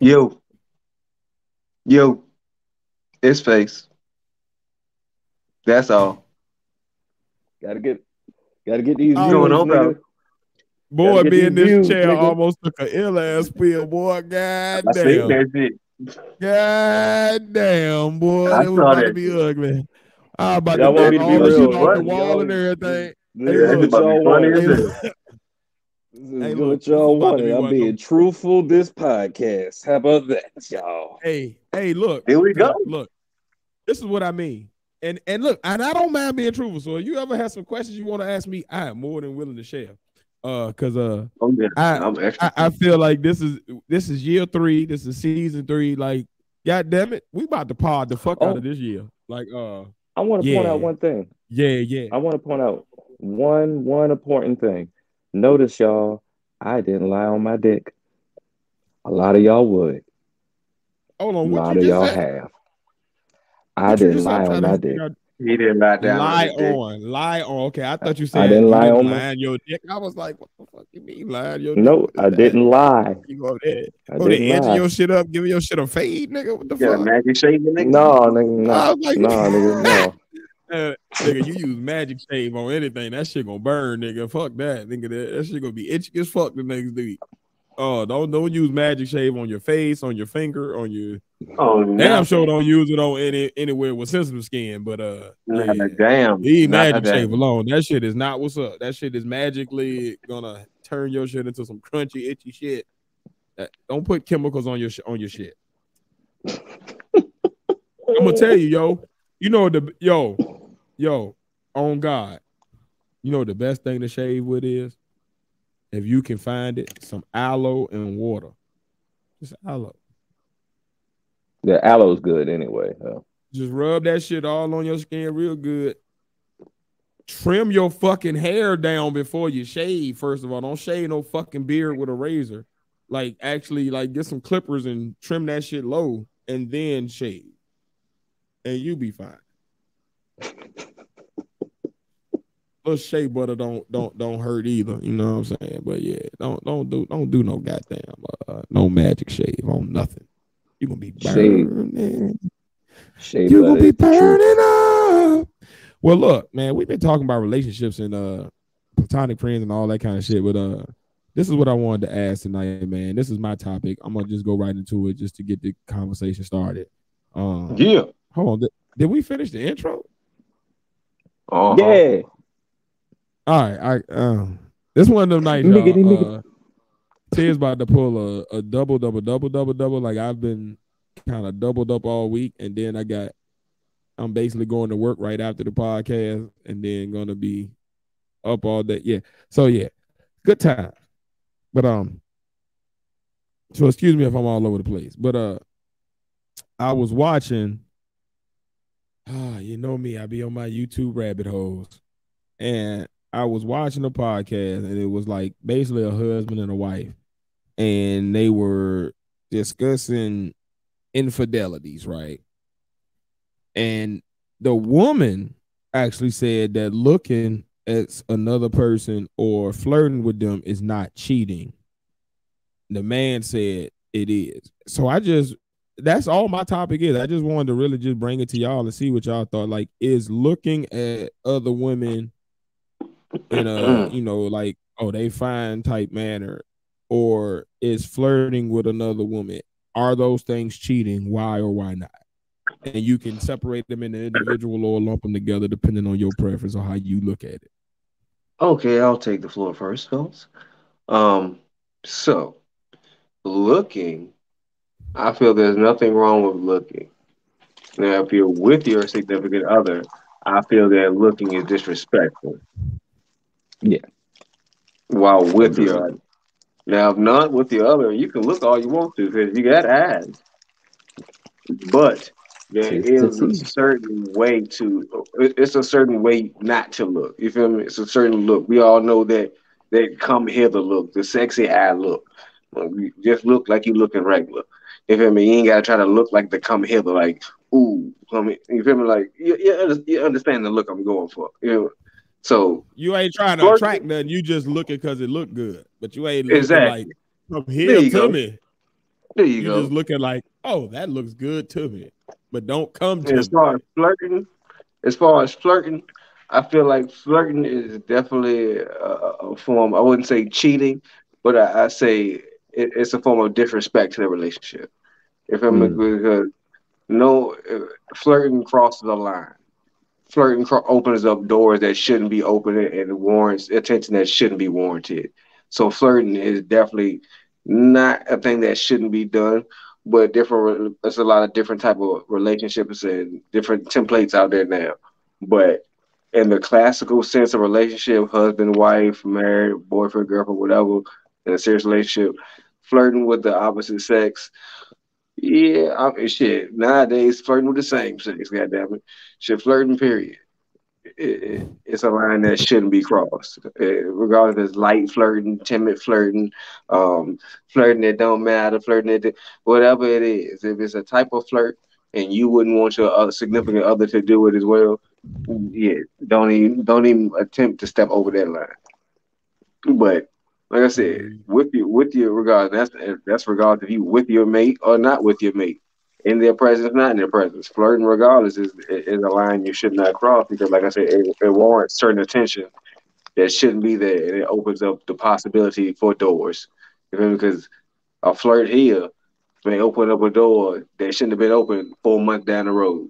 Speaker 2: Yo. Yo. It's face. That's all.
Speaker 3: gotta get gotta get these
Speaker 1: Oh,
Speaker 2: going on,
Speaker 3: nigga.
Speaker 2: bro?
Speaker 1: Boy.
Speaker 3: Gotta
Speaker 1: Me in this
Speaker 3: views,
Speaker 1: chair
Speaker 3: nigga.
Speaker 1: almost took an ill ass spill, boy. God
Speaker 2: I
Speaker 1: damn.
Speaker 2: that shit.
Speaker 1: God damn, boy.
Speaker 2: I
Speaker 1: it was
Speaker 2: saw
Speaker 1: about to be ugly. I about
Speaker 3: Y'all
Speaker 1: to
Speaker 3: want me
Speaker 1: knock
Speaker 3: to be
Speaker 1: all the
Speaker 3: real,
Speaker 1: shit off the wall and everything.
Speaker 3: This
Speaker 1: Hey,
Speaker 3: is
Speaker 1: look,
Speaker 3: what y'all
Speaker 2: about to be funny
Speaker 3: wanted.
Speaker 1: Hey.
Speaker 3: This is
Speaker 1: look,
Speaker 3: y'all
Speaker 1: about to be
Speaker 3: wanted. I'm being truthful this podcast. How about that, y'all?
Speaker 1: hey, hey, look.
Speaker 2: Here we go.
Speaker 1: Look, this is what I mean. And and look, and I don't mind being truthful. So if you ever have some questions you want to ask me, I am more than willing to share. Uh, cause uh,
Speaker 2: Oh yeah.
Speaker 1: I-. I, I feel like this is this is year three. This is season three. Like, god damn it, we about to pod the fuck out
Speaker 3: Oh.
Speaker 1: of this year. Like, uh,
Speaker 3: I want to point out one thing.
Speaker 1: yeah, yeah.
Speaker 3: I want to point out one one important thing. Notice y'all, I didn't lie on my dick. A lot of y'all would.
Speaker 1: Hold
Speaker 3: A
Speaker 1: on, what
Speaker 3: lot
Speaker 1: you
Speaker 3: of y'all
Speaker 1: said?
Speaker 3: have. I
Speaker 1: What
Speaker 3: didn't lie on my dick.
Speaker 1: out-
Speaker 2: he didn't lie down.
Speaker 1: lie
Speaker 2: on
Speaker 1: on, lie on. Okay, I thought you said
Speaker 3: I didn't lie
Speaker 1: didn't
Speaker 3: on my-
Speaker 1: lie your dick. I was like, what the fuck you mean lie on your?
Speaker 3: No,
Speaker 1: What is
Speaker 3: I didn't lie. (laughs)
Speaker 1: You go there,
Speaker 3: I
Speaker 1: go there,
Speaker 3: didn't
Speaker 1: edging your shit up, giving your shit a fade, nigga. What the
Speaker 2: Got a
Speaker 1: fuck?
Speaker 2: magic shaving nigga.
Speaker 3: No, nigga,
Speaker 1: I
Speaker 3: no,
Speaker 1: was like,
Speaker 3: no, nigga, no.
Speaker 1: Uh, nigga, you use magic shave on anything, that shit gonna burn, nigga. Fuck that, nigga. That, that shit gonna be itchy as fuck the next day. Oh, don't don't use magic shave on your face, on your finger, on your
Speaker 2: Oh
Speaker 1: damn
Speaker 2: no.
Speaker 1: sure don't use it on any anywhere with sensitive skin. But uh,
Speaker 2: Nah,
Speaker 1: yeah.
Speaker 2: Damn.
Speaker 1: Leave
Speaker 2: Not
Speaker 1: magic shave alone. That shit is not what's up. That shit is magically gonna turn your shit into some crunchy, itchy shit. That- don't put chemicals on your sh- on your shit. (laughs) I'm gonna tell you, yo. You know the yo, yo, on God. You know the best thing to shave with is if you can find it, some aloe and water. Just aloe.
Speaker 3: The aloe's good anyway. Though.
Speaker 1: Just rub that shit all on your skin real good. Trim your fucking hair down before you shave. First of all, don't shave no fucking beard with a razor. Like actually, like get some clippers and trim that shit low, and then shave, and you'll be fine. (laughs) Little shea butter don't don't don't hurt either. You know what I'm saying? But yeah, don't don't do don't do no goddamn uh, no magic shave on nothing. You gonna be burning.
Speaker 3: Shea
Speaker 1: You gonna be
Speaker 3: is the
Speaker 1: burning up. Well, look, man, we've been talking about relationships and uh platonic friends and all that kind of shit, but uh this is what I wanted to ask tonight, man. This is my topic. I'm gonna just go right into it just to get the conversation started. Um
Speaker 2: Yeah.
Speaker 1: hold on. Did, did we finish the intro?
Speaker 2: Uh-huh.
Speaker 3: Yeah.
Speaker 1: All right, I um this one of them nights, y'all. Uh, Ted's about to pull a, a double, double, double, double, double. Like I've been kind of doubled up all week, and then I got I'm basically going to work right after the podcast, and then gonna be up all day. Yeah, so yeah, good time. But um, so excuse me if I'm all over the place, but uh, I was watching. Ah, you know me, I be on my YouTube rabbit holes, and I was watching a podcast, and it was like basically a husband and a wife, and they were discussing infidelities, right? And the woman actually said that looking at another person or flirting with them is not cheating. The man said it is. So I just that's all my topic is. I just wanted to really just bring it to y'all and see what y'all thought. Like, is looking at other women in a (clears throat) you know like oh they fine type manner, or is flirting with another woman? Are those things cheating? Why or why not? And you can separate them in an individual or lump them together depending on your preference or how you look at it.
Speaker 2: Okay, I'll take the floor first, fellas. Um, so looking, I feel there's nothing wrong with looking. Now, if you're with your significant other, I feel that looking is disrespectful.
Speaker 3: Yeah.
Speaker 2: While with your other. Now, if not with the other, you can look all you want to because you got eyes. But there is a certain way to. It's a certain way not to look. You feel me? It's a certain look. We all know that that come hither look, the sexy eye look. You just look like you looking regular. You feel me? You ain't gotta try to look like the come hither, like ooh. I mean, you feel me? Like you, you, you understand the look I'm going for. You know. So
Speaker 1: You ain't trying to attract nothing. You just looking because it looked good, but you ain't looking
Speaker 2: Exactly.
Speaker 1: like come
Speaker 2: There
Speaker 1: here to
Speaker 2: go.
Speaker 1: me.
Speaker 2: there
Speaker 1: You
Speaker 2: you go.
Speaker 1: just looking like, oh, that looks good to me, but don't come to
Speaker 2: as
Speaker 1: me.
Speaker 2: far as flirting, as far as flirting, I feel like flirting is definitely a, a form. I wouldn't say cheating, but I, I say it, it's a form of disrespect to the relationship. If I'm
Speaker 3: Mm.
Speaker 2: because no flirting crosses the line. Flirting opens up doors that shouldn't be open and warrants attention that shouldn't be warranted. So flirting is definitely not a thing that shouldn't be done but different there's a lot of different type of relationships and different templates out there now but in the classical sense of relationship husband wife married boyfriend girlfriend whatever in a serious relationship flirting with the opposite sex yeah I mean, shit nowadays flirting with the same sex goddamn it. Shit flirting period. It, it, it's a line that shouldn't be crossed. Uh, regardless if it's light flirting timid flirting um flirting that don't matter flirting that whatever it is, if it's a type of flirt and you wouldn't want your other significant other to do it as well, yeah, don't even don't even attempt to step over that line. But like I said, mm-hmm. with you with your regard, that's that's regardless if you with your mate or not with your mate. In their presence, not in their presence. Flirting regardless is is a line you should not cross because like I said, it, it warrants certain attention that shouldn't be there and it opens up the possibility for doors. You me? Because a flirt here may open up a door that shouldn't have been open four months down the road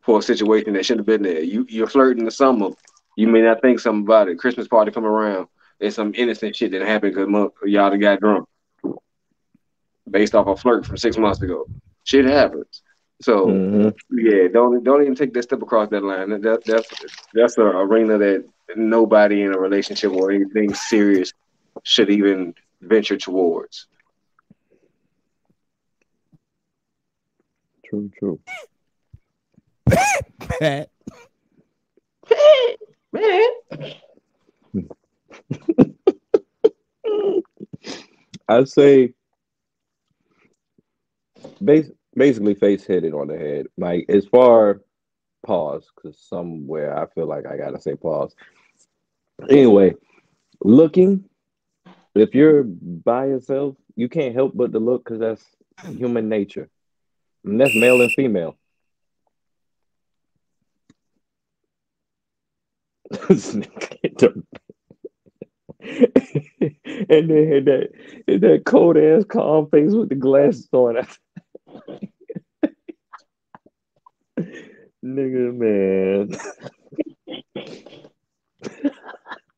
Speaker 2: for a situation that shouldn't have been there. You you're flirting in the summer, you may not think something about it. Christmas party come around, there's some innocent shit that happened because y'all got drunk based off a flirt from six months ago. Shit happens. So
Speaker 3: Mhm.
Speaker 2: yeah, don't don't even take that step across that line. That, that's that's an arena that nobody in a relationship or anything serious should even venture towards.
Speaker 3: True, true. (laughs)
Speaker 1: Pat.
Speaker 2: Man. (laughs)
Speaker 3: I say bas- basically face hit it on the head. Like as far pause, because somewhere I feel like I gotta say pause. Anyway, looking, if you're by yourself, you can't help but to look because that's human nature. And that's male and female. (laughs) This nigga hit the- and then had that that cold ass calm face with the glasses on. (laughs) Nigga, man.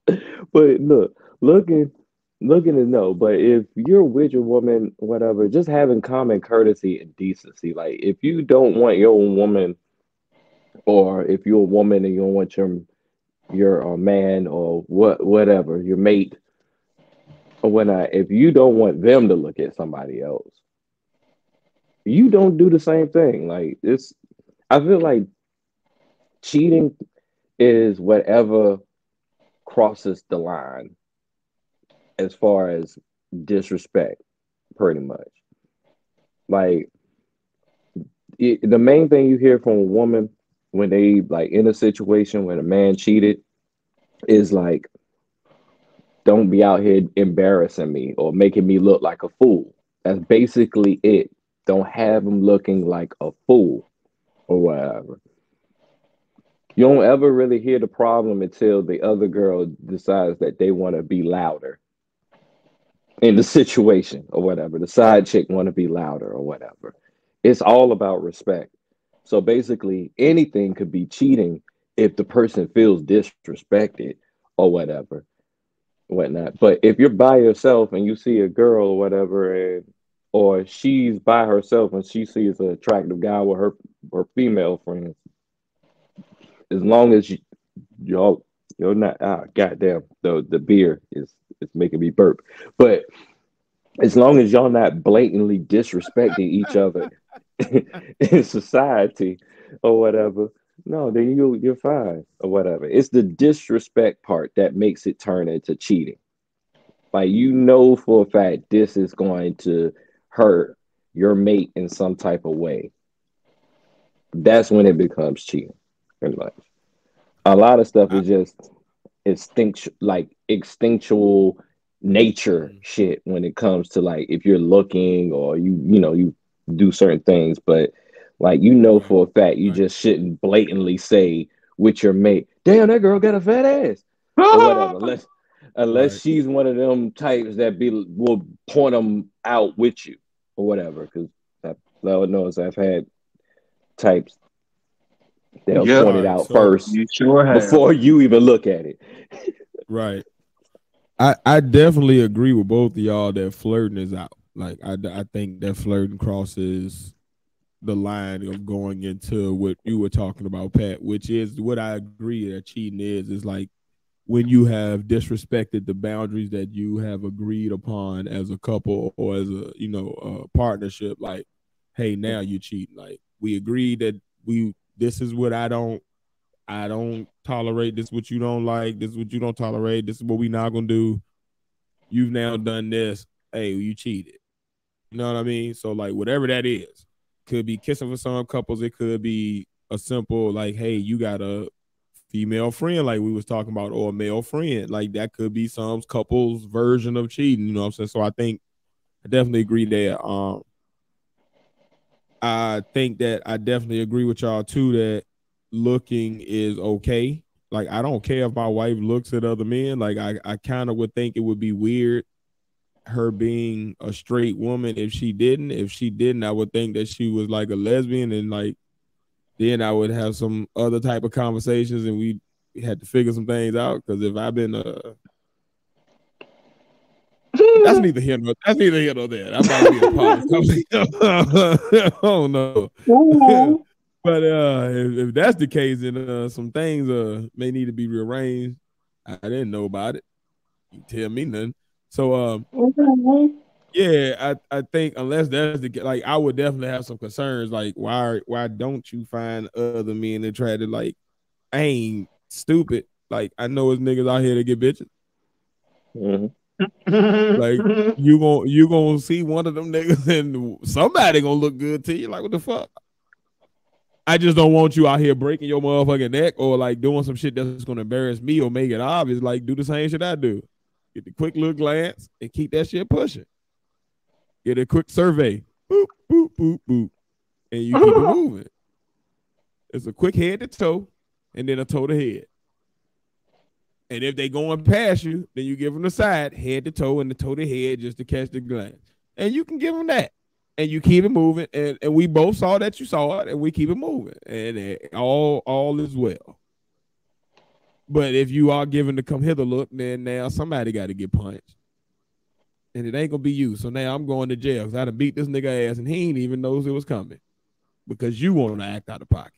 Speaker 3: (laughs) but look, looking, looking is no. But if you're with your woman, whatever, just having common courtesy and decency. Like if you don't want your woman, or if you're a woman and you don't want your your uh, man or what whatever your mate or whatnot, if you don't want them to look at somebody else, you don't do the same thing. Like it's, I feel like cheating is whatever crosses the line as far as disrespect, pretty much. Like it, the main thing you hear from a woman when they like in a situation when a man cheated is like don't be out here embarrassing me or making me look like a fool. That's basically it. Don't have them looking like a fool or whatever. You don't ever really hear the problem until the other girl decides that they want to be louder in the situation or whatever. The side chick want to be louder or whatever. It's all about respect so basically, anything could be cheating if the person feels disrespected or whatever, whatnot. But if you're by yourself and you see a girl or whatever, and or she's by herself and she sees an attractive guy with her her female friends, as long as you, y'all you're not ah goddamn the the beer is it's making me burp, but as long as y'all not blatantly disrespecting each other (laughs) in society or whatever, no, then you you're fine or whatever. It's the disrespect part that makes it turn into cheating. Like you know for a fact this is going to hurt your mate in some type of way. That's when it becomes cheating. Pretty much. A lot of stuff is uh, just instinct like instinctual nature mm-hmm. shit when it comes to like if you're looking or you you know you do certain things, but like you know for a fact you just shouldn't blatantly say with your mate, damn that girl got a fat ass or whatever, (laughs) unless unless
Speaker 1: Right.
Speaker 3: she's one of them types that be will point them out with you or whatever. Because Lord knows I've had types they'll
Speaker 2: Yeah.
Speaker 3: point it out
Speaker 1: So-
Speaker 3: first
Speaker 2: You sure have.
Speaker 3: before you even look at it.
Speaker 1: Right. I I definitely agree with both of y'all that flirting is out. Like I I think that flirting crosses the line of going into what you were talking about, Pat, which is what I agree that cheating is is like when you have disrespected the boundaries that you have agreed upon as a couple or as a you know a partnership. Like, hey, now you cheat. Like we agreed that we this is what I don't I don't tolerate this. What you don't like. This is what you don't tolerate. This is what we not gonna do. You've now done this. Hey, you cheated. You know what I mean? So like whatever that is, could be kissing for some couples. It could be a simple like, hey, you got a female friend, like we was talking about, or a male friend. Like that could be some couples version of cheating. You know what I'm saying? So I think I definitely agree there. Um, I think that I definitely agree with y'all too that looking is okay. Like I don't care if my wife looks at other men. Like I, I kind of would think it would be weird her being a straight woman if she didn't. If she didn't, I would think that she was like a lesbian and like then I would have some other type of conversations and we had to figure some things out. Cause if I've been uh that's neither here nor that's neither here nor there. That might be a part of the conversation. (laughs) oh no. (laughs) But uh, if, if that's the case, then uh, some things uh may need to be rearranged. I didn't know about it. You tell me nothing. So um, Yeah, I, I think unless that's the like, I would definitely have some concerns. Like, why why don't you find other men that try to like, ain't stupid. Like, I know it's niggas out here to get bitches.
Speaker 3: Mhm.
Speaker 1: Like, you gon' you gonna see one of them niggas (laughs) and somebody gonna look good to you. Like, what the fuck? I just don't want you out here breaking your motherfucking neck or like doing some shit that's gonna embarrass me or make it obvious. Like, do the same shit I do. Get the quick little glance and keep that shit pushing. Get a quick survey. Boop, boop, boop, boop. And you keep it (laughs) moving. It's a quick head to toe and then a toe to head. And if they going past you, then you give them the side, head to toe, and the toe to head just to catch the glance. And you can give them that. And you keep it moving. And, and we both saw that you saw it, and we keep it moving. And it, all all is well. But if you are given the come hither look, then now somebody got to get punched. And it ain't gonna be you. So now I'm going to jail because I done beat this nigga ass and he ain't even knows it was coming. Because you want to act out of pocket.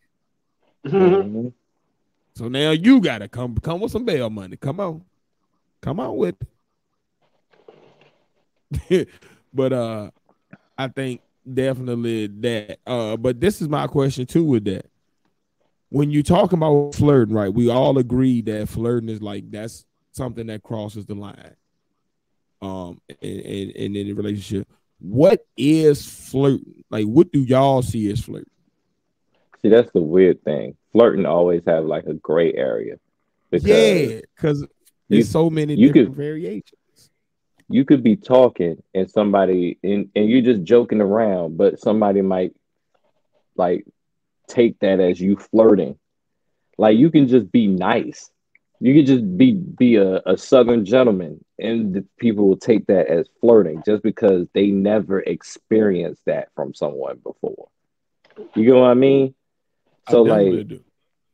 Speaker 3: Mhm.
Speaker 1: So now you gotta come come with some bail money. Come on. Come on with it. (laughs) but uh I think definitely that uh but this is my question too with that. When you talk about flirting, right? We all agree that flirting is like that's something that crosses the line. Um and and, and in a relationship. What is flirting? Like what do y'all see as flirting?
Speaker 3: See, that's the weird thing. Flirting always have like a gray area. Because
Speaker 1: yeah, because there's so many
Speaker 3: you
Speaker 1: different
Speaker 3: could-
Speaker 1: variations.
Speaker 3: you could be talking and somebody and, and you're just joking around, but somebody might like take that as you flirting. Like you can just be nice. You can just be be a, a southern gentleman and the people will take that as flirting just because they never experienced that from someone before. You get what I mean? So
Speaker 1: definitely
Speaker 3: like
Speaker 1: do.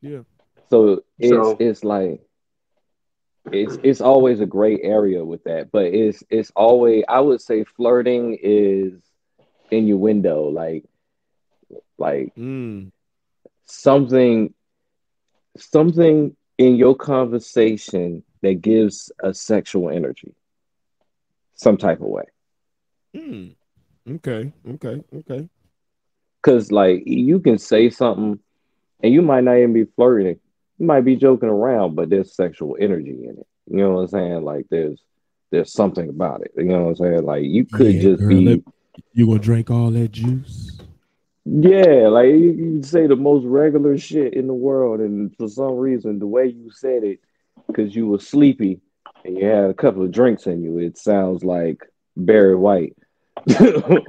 Speaker 1: Yeah.
Speaker 3: so it's
Speaker 2: So-
Speaker 3: it's like it's it's always a gray area with that, but it's it's always I would say flirting is innuendo, like like
Speaker 1: Mm.
Speaker 3: Something something in your conversation that gives a sexual energy, some type of way.
Speaker 1: Mm. Okay. Okay. Okay.
Speaker 3: Cause like you can say something and you might not even be flirting. You might be joking around, but there's sexual energy in it. You know what I'm saying? Like there's there's something about it. You know what I'm saying? Like you could
Speaker 1: Yeah,
Speaker 3: just
Speaker 1: girl,
Speaker 3: be
Speaker 1: You gonna drink all that juice?
Speaker 3: Yeah, like you, you say the most regular shit in the world, and for some reason, the way you said it, because you were sleepy and you had a couple of drinks in you, it sounds like Barry White. (laughs)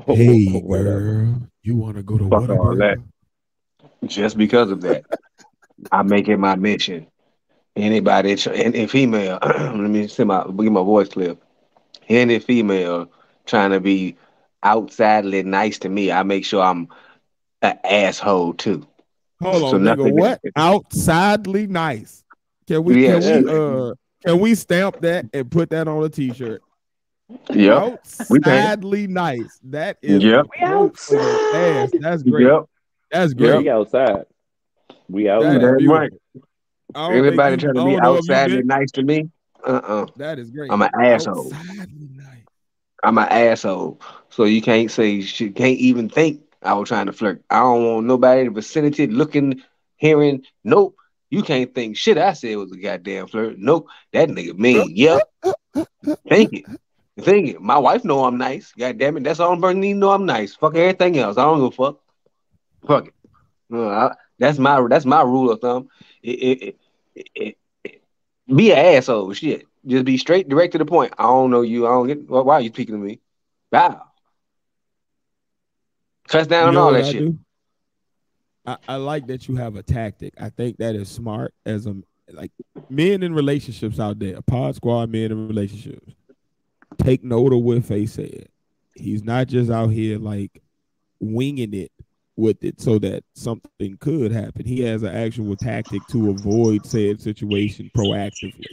Speaker 1: Hey, girl, you wanna go to
Speaker 2: Fuck all that. Just because of that, I make it my mission. Anybody, tr- any female, (clears throat) let me send my get my voice clip. Any female trying to be outsidely nice to me, I make sure I'm an asshole too.
Speaker 1: Hold on,
Speaker 2: So
Speaker 1: nigga.
Speaker 2: nothing-
Speaker 1: What? Outsidely nice. Can we?
Speaker 2: Yeah,
Speaker 1: can we? Uh, can we stamp that and put that on a T-shirt?
Speaker 2: Yep. we can.
Speaker 1: Outsidely nice. That is.
Speaker 2: Yep.
Speaker 3: We outside.
Speaker 1: Ass. That's great.
Speaker 2: Yep.
Speaker 1: That's
Speaker 3: Yeah,
Speaker 1: great.
Speaker 3: we outside. We
Speaker 1: That
Speaker 3: outside.
Speaker 2: That's right.
Speaker 1: I
Speaker 2: Anybody trying to be
Speaker 1: don't know if you
Speaker 2: outsidely nice to me, uh-uh.
Speaker 1: That is great.
Speaker 2: I'm an asshole.
Speaker 1: Outsidely nice.
Speaker 2: I'm an asshole. So you can't say shit, can't even think I was trying to flirt. I don't want nobody in the vicinity looking, hearing. Nope. You can't think shit I said was a goddamn flirt. Nope. That nigga mean. Yep. Think it. Think it. My wife know I'm nice. God damn it. That's all to know I'm nice. Fuck everything else. I don't give a fuck. Fuck it. Uh, I- that's my that's my rule of thumb. It, it, it, be an asshole. Shit. Just be straight, direct to the point. I don't know you. I don't get. Why are you speaking to me? Wow. Cuss down
Speaker 1: You
Speaker 2: on
Speaker 1: know
Speaker 2: all that
Speaker 1: I
Speaker 2: shit.
Speaker 1: do? I, I like that you have a tactic. I think that is smart as a like men in relationships out there, pod squad men in relationships. Take note of what Face said. He's not just out here like winging it with it so that something could happen. He has an actual tactic to avoid said situation proactively.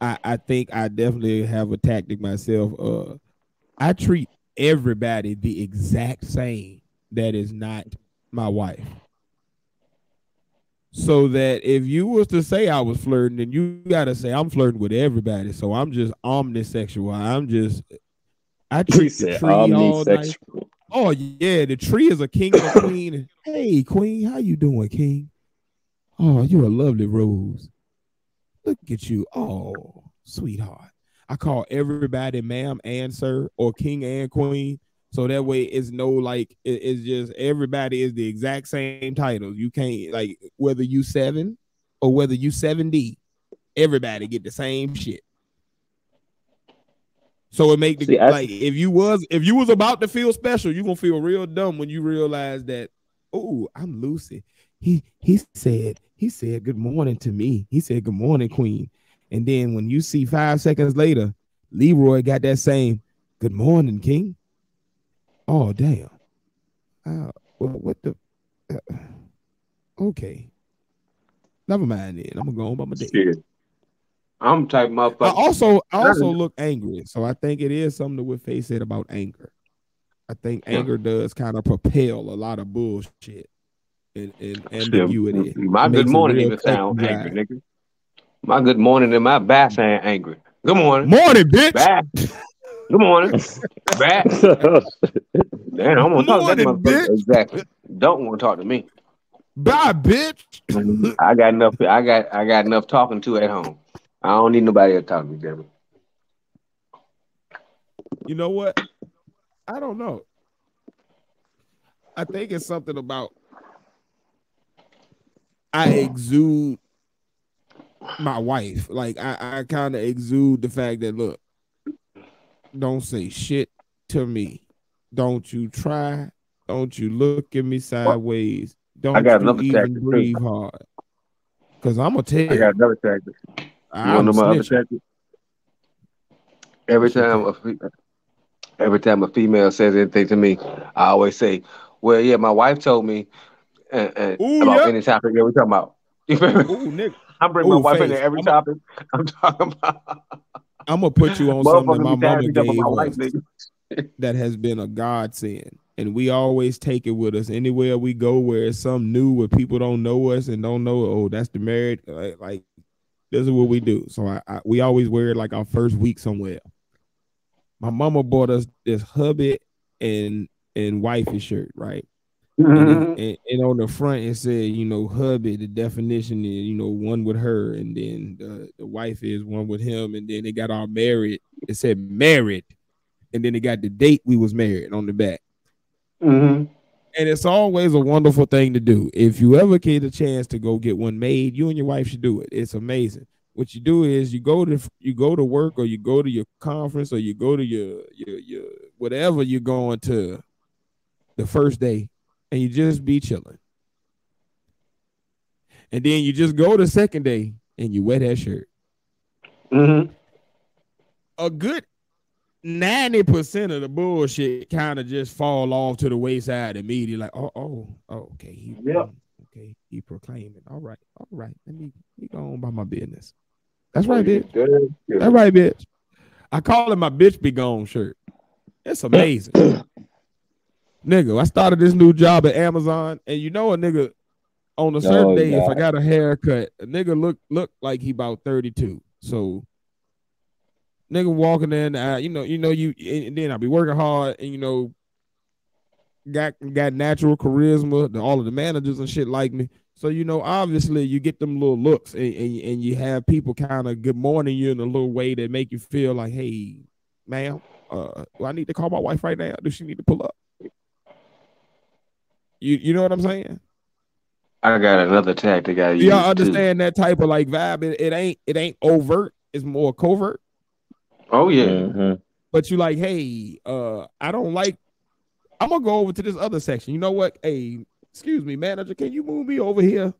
Speaker 1: I, I think I definitely have a tactic myself. Uh I treat everybody the exact same that is not my wife. So that if you was to say I was flirting, then you gotta say I'm flirting with everybody. So I'm just omnisexual. I'm just I treat the tree all night. Oh yeah, the tree is a king and a (coughs) queen. hey, queen, how you doing, king? Oh, you're a lovely rose. Look at you. Oh, sweetheart. I call everybody ma'am and sir or king and queen. So that way it's no like it- it's just everybody is the exact same title. You can't like whether you seven or whether you 7D, everybody get the same shit. So it make the
Speaker 3: See, I-
Speaker 1: like if you was if you was about to feel special, you gonna feel real dumb when you realize that oh I'm Lucy. He he said he said good morning to me. He said good morning, Queen. And then when you see five seconds later, Leroy got that same good morning, King. Oh damn. Uh, well, what the? uh, okay. Never mind then. I'm gonna go on by my day.
Speaker 2: Shit. I'm type of
Speaker 1: I also I also look angry, so I think it is something that what Face said about anger. I think anger does kind of propel a lot of bullshit and, and ambiguity.
Speaker 2: My good morning even sound angry, nigga. My good morning and my bass mm. ain't angry. Good morning.
Speaker 1: Morning, bitch.
Speaker 2: Bass. Good morning. Bass. (laughs) Damn, I want to talk to that motherfucker.
Speaker 1: bitch.
Speaker 2: Exactly. Don't want to talk to me.
Speaker 1: Bye, bitch. (laughs)
Speaker 2: I got enough. I got. I got enough talking to at home. I don't need nobody to talk to me, Debbie.
Speaker 1: You know what? I don't know. I think it's something about I exude my wife. Like I, I kind of exude the fact that look, don't say shit to me. Don't you try. Don't you look at me sideways. Don't
Speaker 2: got
Speaker 1: you
Speaker 2: another
Speaker 1: even
Speaker 2: tactic, too.
Speaker 1: breathe hard. Cause I'm gonna tell
Speaker 2: I got another tactic. You
Speaker 1: I'm
Speaker 2: know my other tactic? Every time, a, fe- every time a female says anything to me, I always say, "Well, yeah, my wife told me and, and
Speaker 1: Ooh,
Speaker 2: about
Speaker 1: yeah.
Speaker 2: any topic that we talking about." (laughs) You feel me?
Speaker 1: Ooh, nigga.
Speaker 2: I bring
Speaker 1: Ooh,
Speaker 2: my wife in
Speaker 1: face.
Speaker 2: there every
Speaker 1: I'm
Speaker 2: topic (laughs) I'm talking about.
Speaker 1: I'm gonna put you on something that my mama gave
Speaker 2: my (laughs)
Speaker 1: that has been a godsend. And we always take it with us anywhere we go where it's something new where people don't know us and don't know, oh, that's the married. Like, like, this is what we do. So I, I we always wear it like our first week somewhere. My mama bought us this hubby and and wifey shirt, right? And, it- and, and on the front it said, you know, hubby, the definition is, you know, one with her, and then the, the wife is one with him, and then they got all married. It said married, and then they got the date we was married on the back.
Speaker 2: Mhm.
Speaker 1: And it's always a wonderful thing to do. If you ever get a chance to go get one made, you and your wife should do it. It's amazing. What you do is you go to you go to work or you go to your conference or you go to your your your whatever you're going to the first day and you just be chilling. And then you just go the second day and you wear that shirt.
Speaker 2: Mhm.
Speaker 1: A good 90% of the bullshit kind of just fall off to the wayside immediately. Like, oh, oh, oh, okay. He,
Speaker 2: Yep.
Speaker 1: Okay. He proclaiming. All right. All right. Let me, let me go on by my business. That's right, bitch. That's right, bitch. I call it my bitch be gone shirt. It's (clears throat) amazing. Nigga, I started this new job at Amazon, and you know a nigga on a certain
Speaker 3: Oh,
Speaker 1: day, if I got a haircut, a nigga look look like he about 32. So nigga walking in, uh, you know, you know, you and then I be working hard and you know, got got natural charisma, the, all of the managers and shit like me. So you know, obviously you get them little looks and, and, and you have people kind of good morning you in a little way that make you feel like, hey, ma'am, uh, do I need to call my wife right now? Do she need to pull up? You you know what I'm saying?
Speaker 2: I got another tactic I use.
Speaker 1: Y'all
Speaker 2: too.
Speaker 1: understand that type of like vibe. It, it ain't it ain't overt, it's more covert.
Speaker 2: Oh yeah.
Speaker 3: Mhm.
Speaker 1: But you like, hey, uh, I don't like I'm gonna go over to this other section. You know what? Hey, excuse me, manager, can you move me over here?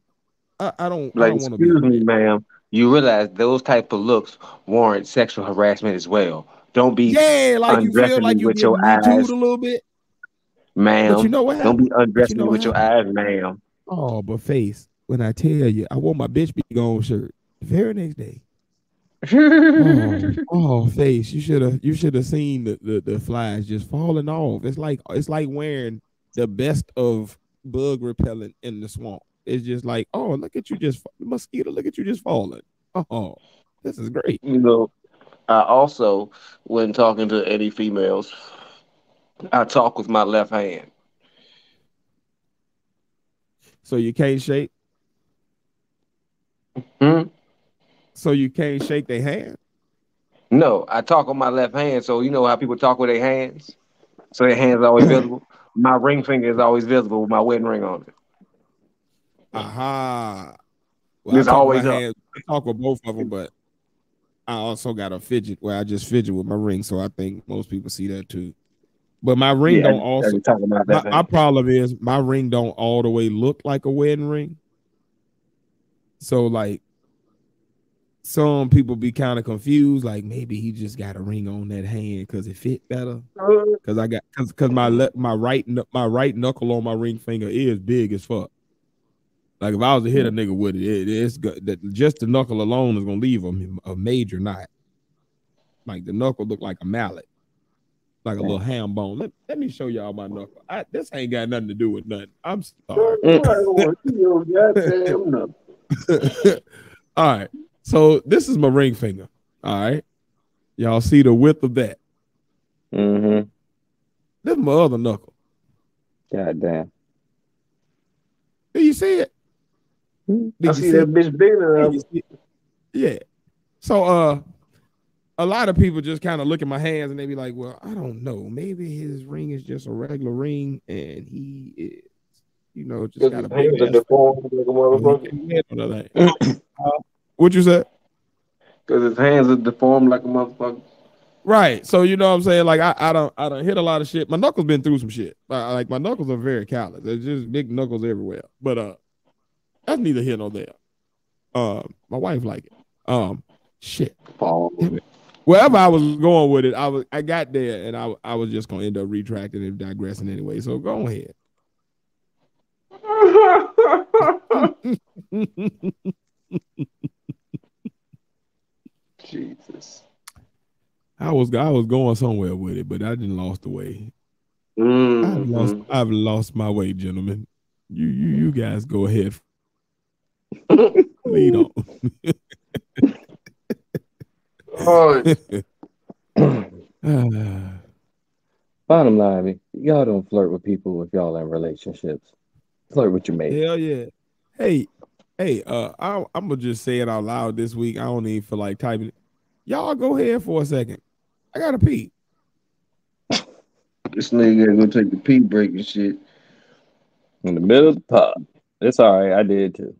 Speaker 1: I, I don't I
Speaker 2: Like,
Speaker 1: don't want to be
Speaker 2: excuse me, ma'am. You realize those type of looks warrant sexual harassment as well. Don't be,
Speaker 1: Yeah, like you feel
Speaker 2: undressing
Speaker 1: like you
Speaker 2: with
Speaker 1: get
Speaker 2: your
Speaker 1: me
Speaker 2: eyes.
Speaker 1: a little bit.
Speaker 2: Ma'am.
Speaker 1: But you know what
Speaker 2: Don't be undressing
Speaker 1: know
Speaker 2: me with your eyes, ma'am.
Speaker 1: Oh, but face, when I tell you, I wore my bitch be gone shirt the very next day. (laughs) Oh, oh, face, you should have you should have seen the, the the flies just falling off. It's like it's like wearing the best of bug repellent in the swamp. It's just like, oh, look at you just mosquito, look at you just falling. Oh, this is great.
Speaker 2: you know, I also, when talking to any females, I talk with my left hand.
Speaker 1: So you can't shake.
Speaker 2: Hmm?
Speaker 1: So you can't shake their hand.
Speaker 2: No, I talk with my left hand. So you know how people talk with their hands. So their hands are always (clears throat) visible. My ring finger is always visible with my wedding ring on it.
Speaker 1: Aha.
Speaker 2: It's
Speaker 1: I
Speaker 2: always up.
Speaker 1: hands. I talk with both of them, but I also got a fidget where I just fidget with my ring. So I think most people see that too. But my ring
Speaker 2: Yeah,
Speaker 1: don't also.
Speaker 2: I talk with my
Speaker 1: My,
Speaker 2: left
Speaker 1: my
Speaker 2: hand.
Speaker 1: problem is my ring don't all the way look like a wedding ring. So like some people be kind of confused, like maybe he just got a ring on that hand because it fit better. Mm. Cause I got cause, cause my le- my right my right knuckle on my ring finger is big as fuck. Like if I was to hit a nigga with it, it it's good. That just the knuckle alone is gonna leave him a major knot. Like the knuckle look like a mallet, like a little ham bone. Let, let me show y'all my knuckle. I, this ain't got nothing to do with nothing. I'm sorry. (laughs) All right. So this is my ring finger. All right. Y'all see the width of that.
Speaker 3: Mm-hmm.
Speaker 1: This is my other knuckle.
Speaker 3: God damn.
Speaker 1: Do you see it?
Speaker 3: Mhm.
Speaker 1: Did
Speaker 2: I
Speaker 1: you
Speaker 2: see that bitch bigger
Speaker 1: Did
Speaker 2: than
Speaker 1: you see it? Yeah. So uh a lot of people just kind of look at my hands and they be like, well, I don't know. Maybe his ring is just a regular ring and he is, you know, just got a big
Speaker 2: hands deformed like a motherfucker.
Speaker 1: ring. He can't handle that. Uh, (clears throat) what you said?
Speaker 2: Because his hands are deformed like a motherfucker.
Speaker 1: Right. So you know what I'm saying? Like I, I don't I don't hit a lot of shit. My knuckles been through some shit. Uh, like my knuckles are very callous. There's just big knuckles everywhere. But uh that's neither here nor there. Um my wife like it. Um shit.
Speaker 2: Paul.
Speaker 1: Wherever I was going with it, I was I got there and I I was just gonna end up retracting and digressing anyway. So go ahead.
Speaker 2: Jesus.
Speaker 1: I was I was going somewhere with it, but I didn't lost the way. I've
Speaker 2: Mm-hmm.
Speaker 1: lost I've lost my way, gentlemen. You you you guys go ahead. (laughs) Lead on. (laughs) (sighs)
Speaker 3: Bottom line, y'all don't flirt with people if y'all in relationships. Flirt with your mate.
Speaker 1: Hell yeah. Hey, hey, uh, I, I'm gonna just say it out loud this week. I don't even feel like typing. Y'all go ahead for a second. I gotta pee. (laughs)
Speaker 2: this nigga gonna take the pee break and shit.
Speaker 3: In the middle of the pod. It's all right. I did too.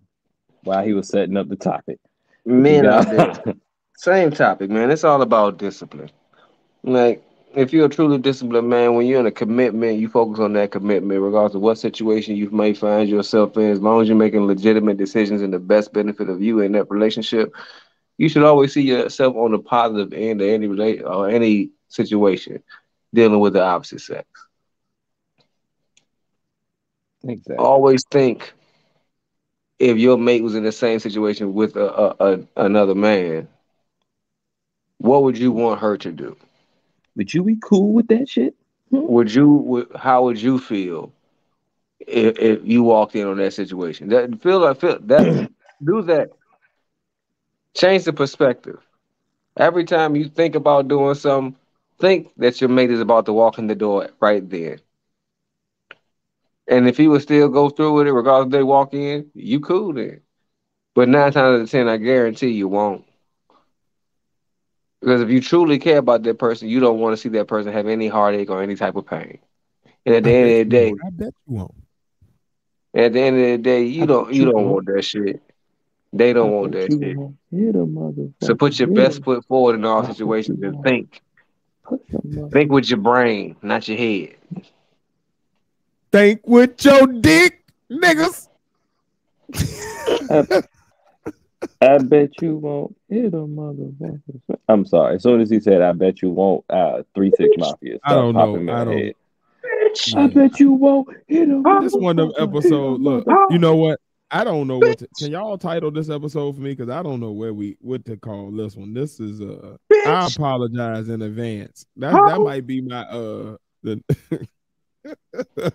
Speaker 3: While he was setting up the topic.
Speaker 2: Men
Speaker 3: Yeah.
Speaker 2: out there. (laughs) Same topic, man. It's all about discipline. Like, if you're a truly disciplined man, when you're in a commitment, you focus on that commitment, regardless of what situation you may find yourself in. As long as you're making legitimate decisions in the best benefit of you in that relationship, you should always see yourself on the positive end of any relate or any situation dealing with the opposite sex.
Speaker 3: Exactly.
Speaker 2: Always think if your mate was in the same situation with a, a, a another man, what would you want her to do?
Speaker 3: Would you be cool with that shit? Hmm?
Speaker 2: Would you? Would, how would you feel if, if you walked in on that situation? That feel like feel that (clears throat) do that. Change the perspective. Every time you think about doing something, think that your mate is about to walk in the door right then. And if he would still go through with it, regardless if they walk in, you cool then. But nine times out of ten, I guarantee you won't. Because if you truly care about that person, you don't want to see that person have any heartache or any type of pain. And at the
Speaker 1: I
Speaker 2: end of the day,
Speaker 1: you won't. I bet you won't.
Speaker 2: at the end of the day, you
Speaker 3: I
Speaker 2: don't you
Speaker 3: you
Speaker 2: don't
Speaker 3: won't.
Speaker 2: want that shit. They don't want
Speaker 3: I bet
Speaker 2: that shit.
Speaker 3: won't Hit a motherfucker.
Speaker 2: So put your
Speaker 3: Hit
Speaker 2: best
Speaker 3: him.
Speaker 2: foot forward in all
Speaker 3: I
Speaker 2: situations and think. Think with your brain, not your head.
Speaker 1: Think with your dick, niggas.
Speaker 3: I, (laughs) I bet you won't hit a motherfucker. I'm sorry. As soon as he said, "I bet you won't," uh, three six mafia.
Speaker 1: I don't know.
Speaker 3: popping in
Speaker 1: I
Speaker 3: my
Speaker 1: don't-
Speaker 3: head.
Speaker 1: Yeah.
Speaker 3: I bet you won't hit a
Speaker 1: This one of them
Speaker 3: motherfucker.
Speaker 1: episode. Look, you know what? I don't know what to, can y'all title this episode for me because I don't know where we what to call this one. This is uh I apologize in advance. That that might be my uh the (laughs)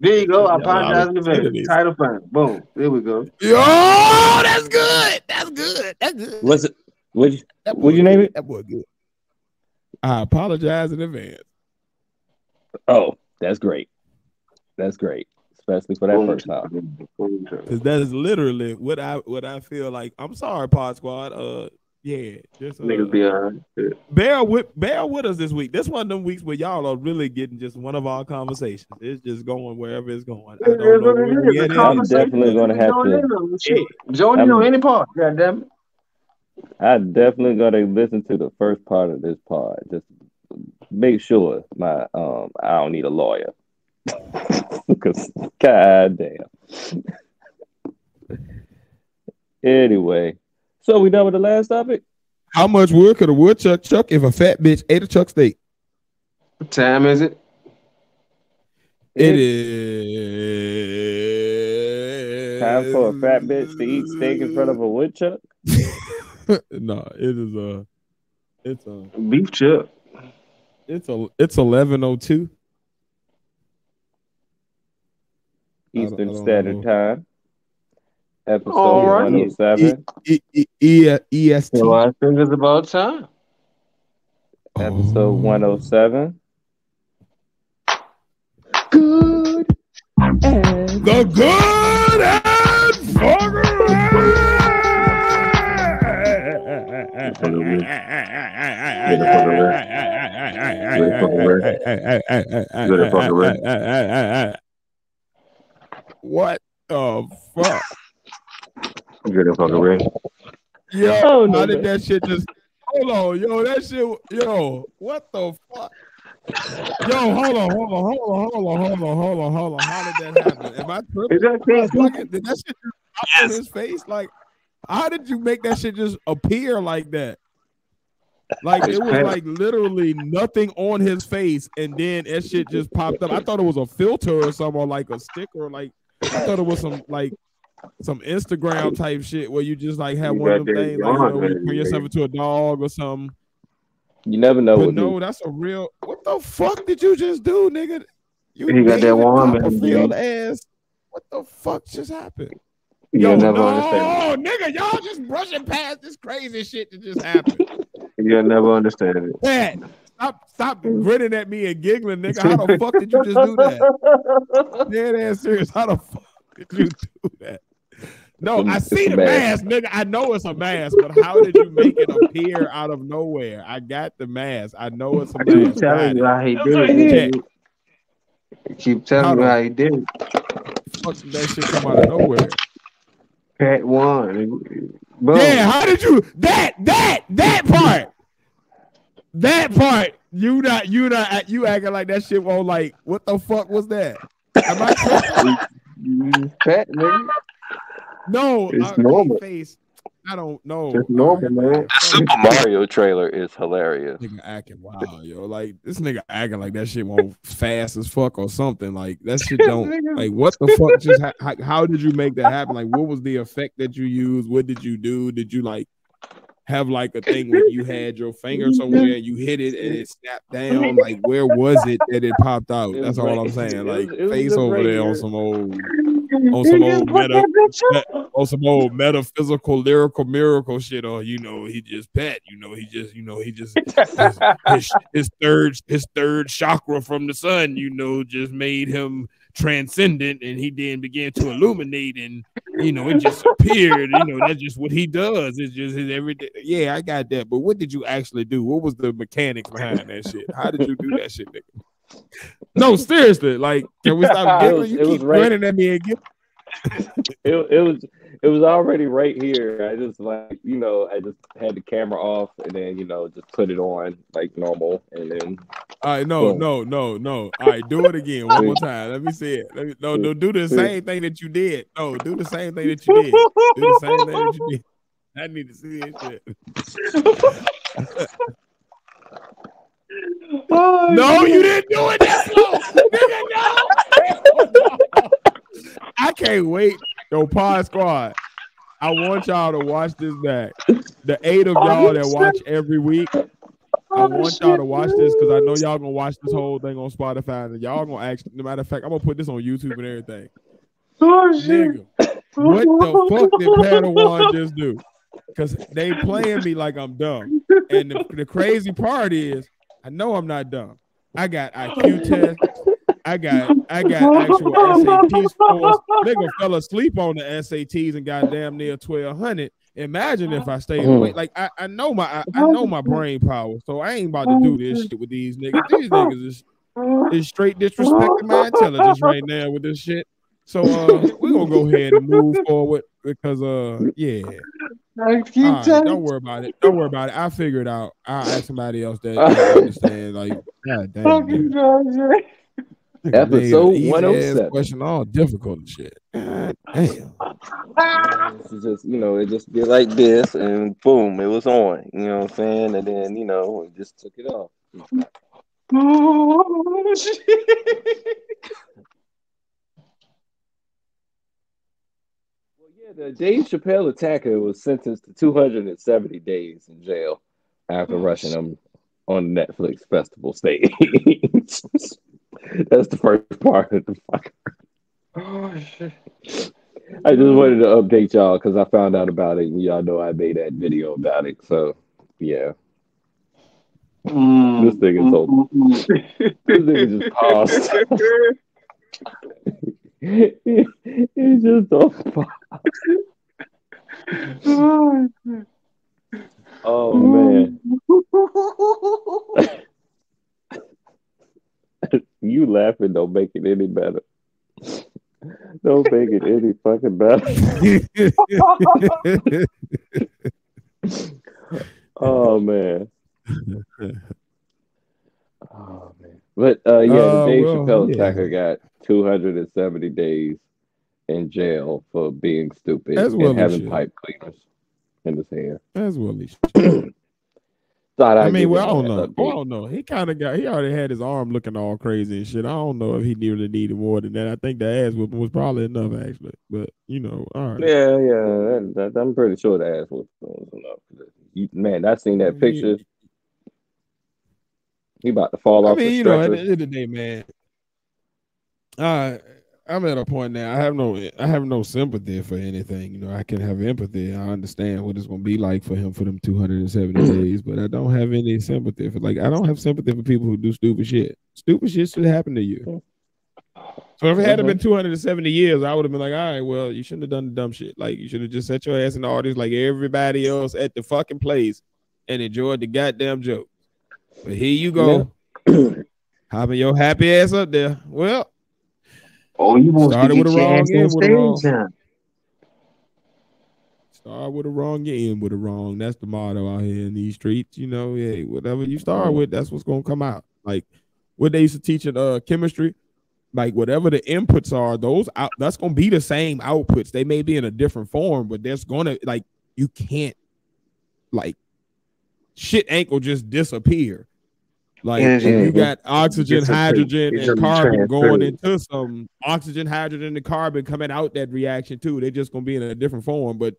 Speaker 2: There you go. I apologize in
Speaker 1: a lot of
Speaker 2: advance. Title fine. Boom. There we go.
Speaker 1: Yo, that's good. That's good. That's good.
Speaker 3: What's it? What you,
Speaker 1: That
Speaker 3: what'd you name it?
Speaker 1: That boy good. I apologize in advance.
Speaker 3: Oh, that's great. That's great, especially for that first time.
Speaker 1: Cause that is literally what I what I feel like. I'm sorry, Pod Squad. Uh, yeah, just uh,
Speaker 2: Niggas be alright.
Speaker 1: bear with bear with us this week. This one of them weeks where y'all are really getting just one of our conversations. It's just going wherever it's going. I don't know where we at in
Speaker 3: I'm definitely gonna have to.
Speaker 2: Shit. Join in on any part. God damn it.
Speaker 3: I definitely gotta listen to the first part of this pod. Just make sure my um I don't need a lawyer. (laughs) Because god damn. (laughs) anyway, so we done with the last topic?
Speaker 1: How much wood could a woodchuck chuck if a fat bitch ate a chuck steak?
Speaker 2: What time is it?
Speaker 1: It
Speaker 3: It's time for a fat bitch to eat steak in front of a woodchuck. (laughs)
Speaker 1: no, it is a it's a
Speaker 2: Beef chuck.
Speaker 1: it's a it's eleven oh two. I don't- I
Speaker 3: Eastern Standard. Time. Episode
Speaker 2: All right.
Speaker 3: 107.
Speaker 1: E E E E S T.
Speaker 2: So I think it's about time. Oh.
Speaker 3: Episode 107.
Speaker 1: Good and the good and fucking What the fuck?
Speaker 2: Good and fucking ready.
Speaker 1: Yo,
Speaker 3: Oh, no,
Speaker 1: how did
Speaker 3: man.
Speaker 1: that shit just hold on, yo? That shit, yo, what the fuck? Yo, hold on, hold on, hold on, hold on, hold on, hold on, hold on. How did that happen? Am I tripping?
Speaker 2: Is that Chris?
Speaker 1: Fucking- Did that shit just pop in his face? Like, how did you make that shit just appear like that? Like it was like literally nothing on his face, and then that shit just popped up. I thought it was a filter or something, or like a sticker. Like I thought it was some like some Instagram type shit where you just like have
Speaker 2: You
Speaker 1: one of them
Speaker 2: got that
Speaker 1: things, like you know,
Speaker 2: wrong,
Speaker 1: you turn yourself into a dog or something.
Speaker 3: You never know
Speaker 1: But
Speaker 3: what
Speaker 1: no, that's a real. What the fuck did you just do, nigga? You
Speaker 2: He got that
Speaker 1: David
Speaker 2: wand,
Speaker 1: ass. What the fuck just happened?
Speaker 2: You'll
Speaker 1: Yo,
Speaker 2: never
Speaker 1: no,
Speaker 2: understand.
Speaker 1: Oh, nigga, y'all just brushing past this crazy shit that just happened. (laughs)
Speaker 2: You'll never understand it.
Speaker 1: Pat, stop, stop grinning at me and giggling, nigga. How the fuck did you just do that? (laughs) Dead ass serious. How the fuck did you do that? No, I see the
Speaker 3: mask.
Speaker 1: mask, nigga. I know it's a mask, but how did you make it appear out of nowhere? I got the mask. I know it's a
Speaker 2: I keep
Speaker 1: mask.
Speaker 2: telling you how he did
Speaker 1: right
Speaker 2: it. I keep telling
Speaker 1: Hold
Speaker 2: you how he did it.
Speaker 1: Fuck that shit come out of nowhere?
Speaker 2: Pat one. Boom.
Speaker 1: Yeah, how did you that that that part? That part, you not you not you acting like that shit won't like what the fuck was that? Am I tripping?
Speaker 2: Pat, nigga.
Speaker 1: No,
Speaker 2: It's
Speaker 1: I,
Speaker 2: normal.
Speaker 1: Face, I don't know.
Speaker 2: It's normal, man.
Speaker 3: The Super Mario trailer is hilarious.
Speaker 1: Nigga acting wild, yo. Like this nigga acting like that shit won't fast as fuck or something. Like that (laughs) shit don't. Like what the fuck just? Ha- how, how did you make that happen? Like what was the effect that you used? What did you do? Did you like have like a thing where you had your finger (laughs) somewhere and you hit it and it snapped down? Like where was it that it popped out?
Speaker 3: It
Speaker 1: That's
Speaker 3: was
Speaker 1: all
Speaker 3: right-
Speaker 1: I'm saying.
Speaker 3: it was-
Speaker 1: Like
Speaker 3: it was
Speaker 1: face over there on some old on some old meta on some old metaphysical lyrical miracle shit or you know he just pet you know he just you know he just his, his, (laughs) his third his third chakra from the sun you know just made him transcendent and he then began to illuminate and you know it just appeared you know that's just what he does. It's just his everyday yeah i got that but what did you actually do? What was the mechanics behind that shit? How did you do that shit nigga? No seriously like can we stop (laughs) giggling
Speaker 3: was-
Speaker 1: you keep
Speaker 3: right-
Speaker 1: grinning at me and giggling (laughs)
Speaker 3: It, it was it was already right here. I just like you know I just had the camera off and then you know just put it on like normal and then
Speaker 1: All right, no,
Speaker 3: Boom.
Speaker 1: no, no, no. All right, do it again one more time. Let me see it. Let me, no, no, do the same thing that you did. No, do the same thing that you did. Do the same thing that you did. I need to see it. (laughs) Shit. No, you didn't do it that slow. No. I can't wait. Yo, Pod Squad. I want y'all to watch this back. The eight of y'all that watch every week. I want y'all to watch this because I know y'all gonna watch this whole thing on Spotify and y'all gonna actually. No matter of fact, I'm gonna put this on YouTube and everything. Nigga, what the fuck did Padawan (laughs) just do? Because they playing me like I'm dumb. And the, the crazy part is I know I'm not dumb. I got IQ tests. I got I got actual SAT scores. Nigga fell asleep on the SATs and got damn near twelve hundred. Imagine if I stayed awake. Like I, I know my I, I, know my brain power, so I ain't about to do this shit with these niggas. These niggas is, is straight disrespecting my intelligence right now with this shit. So uh we're gonna go ahead and move forward because uh yeah. Right, don't worry about it. Don't worry about it. I'll figure it out. I'll ask somebody else that (laughs) understand. Like, God damn.
Speaker 3: Episode one hundred oh seven.
Speaker 1: Question all difficult and shit. God damn.
Speaker 3: It's just you know it just be like this and boom it was on. You know what I'm saying? And then you know it just took it off. (laughs) Oh shit. well, yeah, the Dave Chappelle attacker was sentenced to 270 days in jail after oh, rushing him on Netflix festival stage. (laughs) That's the first part of the fucker. Oh shit. I just wanted to update y'all because I found out about it and y'all know I made that video about it. So yeah. Mm. This thing is so this nigga just paused. (laughs) he, he just don't (laughs) oh man. (laughs) you laughing don't make it any better. Don't make it any fucking better. (laughs) oh man. Oh man. But uh yeah, uh, the Dave well, Chappelle yeah. attacker got 270 days in jail for being stupid As well and having pipe cleaners in his hair.
Speaker 1: As well as Thought I, I mean, well, I don't know. I don't know. He kind of got. He already had his arm looking all crazy and shit. I don't know if he really needed more than that. I think the ass whooping was probably enough, actually. But you know, all right.
Speaker 3: Yeah, yeah. That, that, I'm pretty sure the ass whooping was enough. Man, I seen that picture. He about to fall I off. I mean, you know,
Speaker 1: at the end of the day, man. Uh I'm at a point now. I have no, I have no sympathy for anything. You know, I can have empathy. I understand what it's going to be like for him for them 270 days, but I don't have any sympathy for. Like, I don't have sympathy for people who do stupid shit. Stupid shit should happen to you. So if it had mm-hmm. been 270 years, I would have been like, all right, well, you shouldn't have done the dumb shit. Like, you should have just set your ass in the audience like everybody else at the fucking place and enjoyed the goddamn joke. But here you go, yeah. (clears throat) hopping your happy ass up there. Well.
Speaker 2: Oh, you want started with a wrong end with a wrong.
Speaker 1: Start with a wrong, you end with a wrong. That's the motto out here in these streets. You know, yeah, whatever you start with, that's what's gonna come out. Like what they used to teach in uh chemistry, like whatever the inputs are, those out that's gonna be the same outputs. They may be in a different form, but that's gonna like you can't like shit ain't gonna just disappear. Like mm-hmm. you got oxygen, hydrogen, and carbon going into some oxygen, hydrogen, and carbon coming out that reaction too. They're just gonna be in a different form, but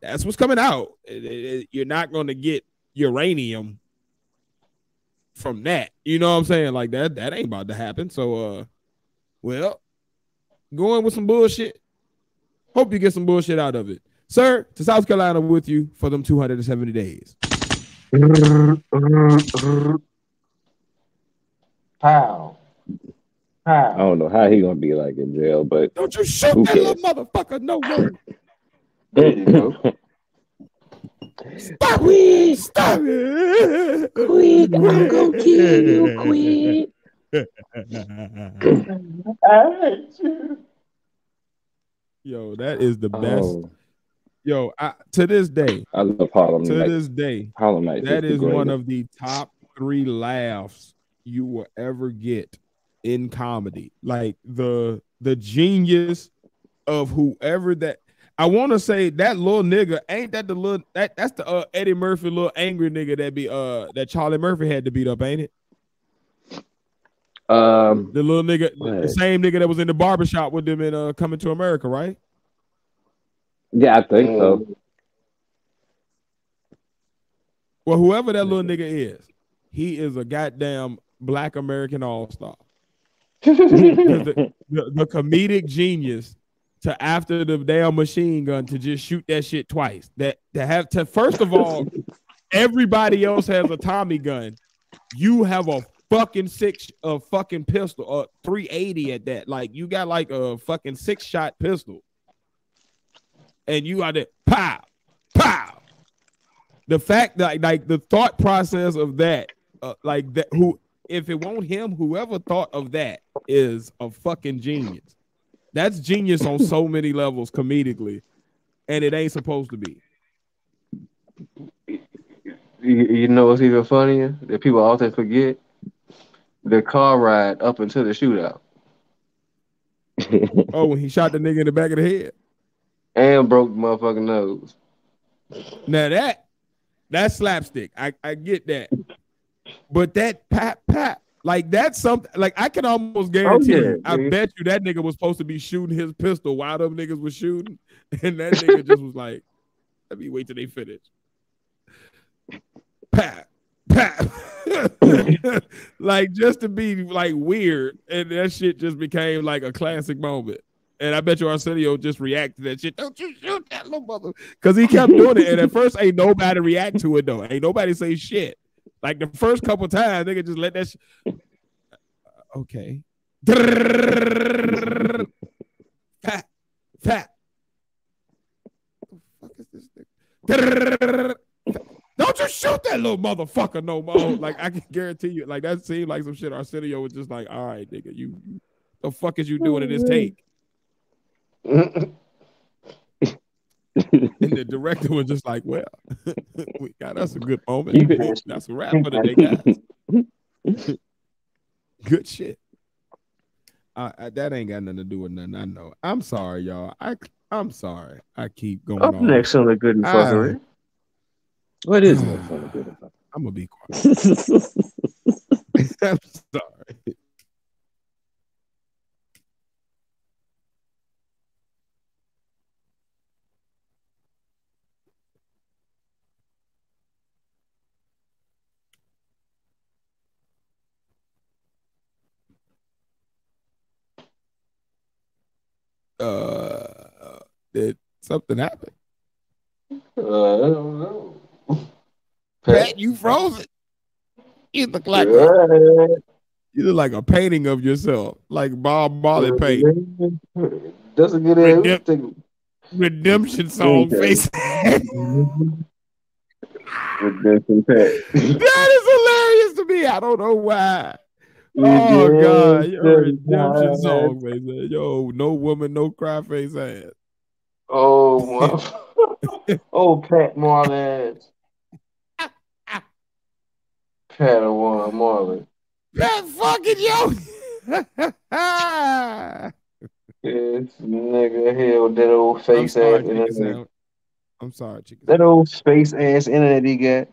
Speaker 1: that's what's coming out. It, it, you're not gonna get uranium from that. You know what I'm saying? Like that, that ain't about to happen. So uh well, going with some bullshit. Hope you get some bullshit out of it. Sir, to South Carolina with you for them 270 days. (laughs)
Speaker 2: How? How? I
Speaker 3: don't know how he gonna be like in jail, but
Speaker 1: don't you shoot that little motherfucker no way. (laughs) Stop it! Stop it!
Speaker 3: Quick, I'm gonna kill you, quick.
Speaker 1: I hate you. Yo, that is the best. Oh. Yo, I, to this day,
Speaker 3: I love Harlem.
Speaker 1: To this day,
Speaker 3: Harlem Nights
Speaker 1: that is, is one of the top three laughs you will ever get in comedy. Like the the genius of whoever that I want to say that little nigga ain't that the little that that's the uh, Eddie Murphy little angry nigga that be uh that Charlie Murphy had to beat up, ain't it?
Speaker 3: Um,
Speaker 1: the little nigga, the same nigga that was in the barbershop with them in uh Coming to America, right?
Speaker 3: Yeah, I think so. Um,
Speaker 1: well, whoever that little nigga is, he is a goddamn black American all star. (laughs) the, the, the, comedic genius to after the damn machine gun to just shoot that shit twice. That to have to first of all, everybody else has a Tommy gun. you have a fucking six a fucking pistol, or 380 at that. Like you got like a fucking six shot pistol, and you got it pow, pow. The fact that like the thought process of that, uh, like that, who if it won't him, whoever thought of that is a fucking genius. That's genius on so many levels comedically, and it ain't supposed to be.
Speaker 2: You, you know what's even funnier that people often forget the car ride up until the shootout (laughs)
Speaker 1: Oh, when he shot the nigga in the back of the head.
Speaker 2: and broke the motherfucking nose.
Speaker 1: Now that that's slapstick. I, I get that. But that pat pat like that's something like I can almost oh, guarantee
Speaker 2: yeah,
Speaker 1: I
Speaker 2: dude.
Speaker 1: bet you that nigga was supposed to be shooting his pistol while them niggas was shooting. (laughs) And that nigga just was like, let me wait till they finish. Pat pat (laughs) like just to be like weird. And that shit just became like a classic moment. And I bet you Arsenio just reacted to that shit. Don't you shoot that little mother. Because he kept doing it. And at first, ain't nobody react to it though. Ain't nobody say shit. Like the first couple times, they could just let that sh- uh, Okay. Fat. Fat. The fuck is this? Don't you shoot that little motherfucker no more. Like I can guarantee you, like that seemed like some shit Arsenio was just like, all right, nigga, you the fuck is you doing in this take? And the (laughs) director was just like, well, (laughs) we got us a good moment. (laughs) That's a wrap for the day, guys. Good shit. I, I, that ain't got nothing to do with nothing. I know. I'm sorry, y'all. I I'm sorry. I keep going
Speaker 2: Up
Speaker 1: on.
Speaker 2: next on the good and fuckery. What is next on the good and fuckery? (sighs)
Speaker 1: I'm gonna be quiet. I'm sorry. Uh, did something happen?
Speaker 2: Uh, I don't know.
Speaker 1: Pat, you frozen. You look like a,
Speaker 2: Yeah.
Speaker 1: you look like a painting of yourself, like Bob Marley paint.
Speaker 2: That's a good
Speaker 1: Redemp- Redemption song
Speaker 2: Okay.
Speaker 1: face. (laughs) that
Speaker 2: Redemption pack.
Speaker 1: is hilarious to me. I don't know why. Oh God, your redemption song, face. Yo, no woman, no cry face ass.
Speaker 2: Oh, (laughs) my. (laughs) oh, Pat Marlin. Padawan Marlin.
Speaker 1: That fucking yo. (laughs)
Speaker 2: This nigga held that old
Speaker 1: I'm
Speaker 2: face
Speaker 1: sorry,
Speaker 2: ass internet.
Speaker 1: sound. I'm sorry, chicken.
Speaker 2: That old space ass internet he got.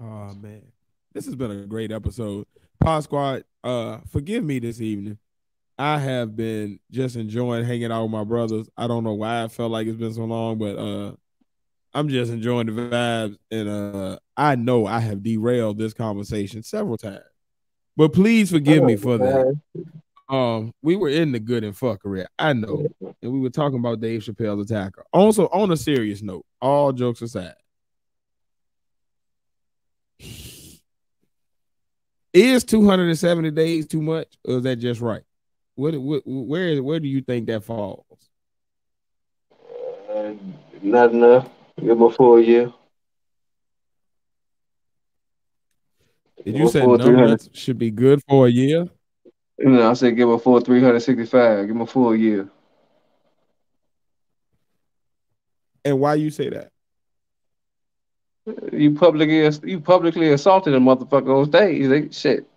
Speaker 1: Oh man, this has been a great episode. Pod Squad, uh, forgive me this evening. I have been just enjoying hanging out with my brothers. I don't know why I felt like it's been so long, but uh, I'm just enjoying the vibes, and uh, I know I have derailed this conversation several times. But please forgive me for that. Um, we were in the good and fuckery. I know, and we were talking about Dave Chappelle's attacker. Also, on a serious note, all jokes aside, is 270 days too much, or is that just right? What, what where where do you think that falls?
Speaker 2: Uh, not enough. Give him a full year.
Speaker 1: Did you say
Speaker 2: full 300
Speaker 1: numbers should be good for a year?
Speaker 2: No, I said give him a full 365. Give him a full year.
Speaker 1: And why you say that?
Speaker 2: You publicly you publicly assaulted a motherfucker on stage. Like, shit.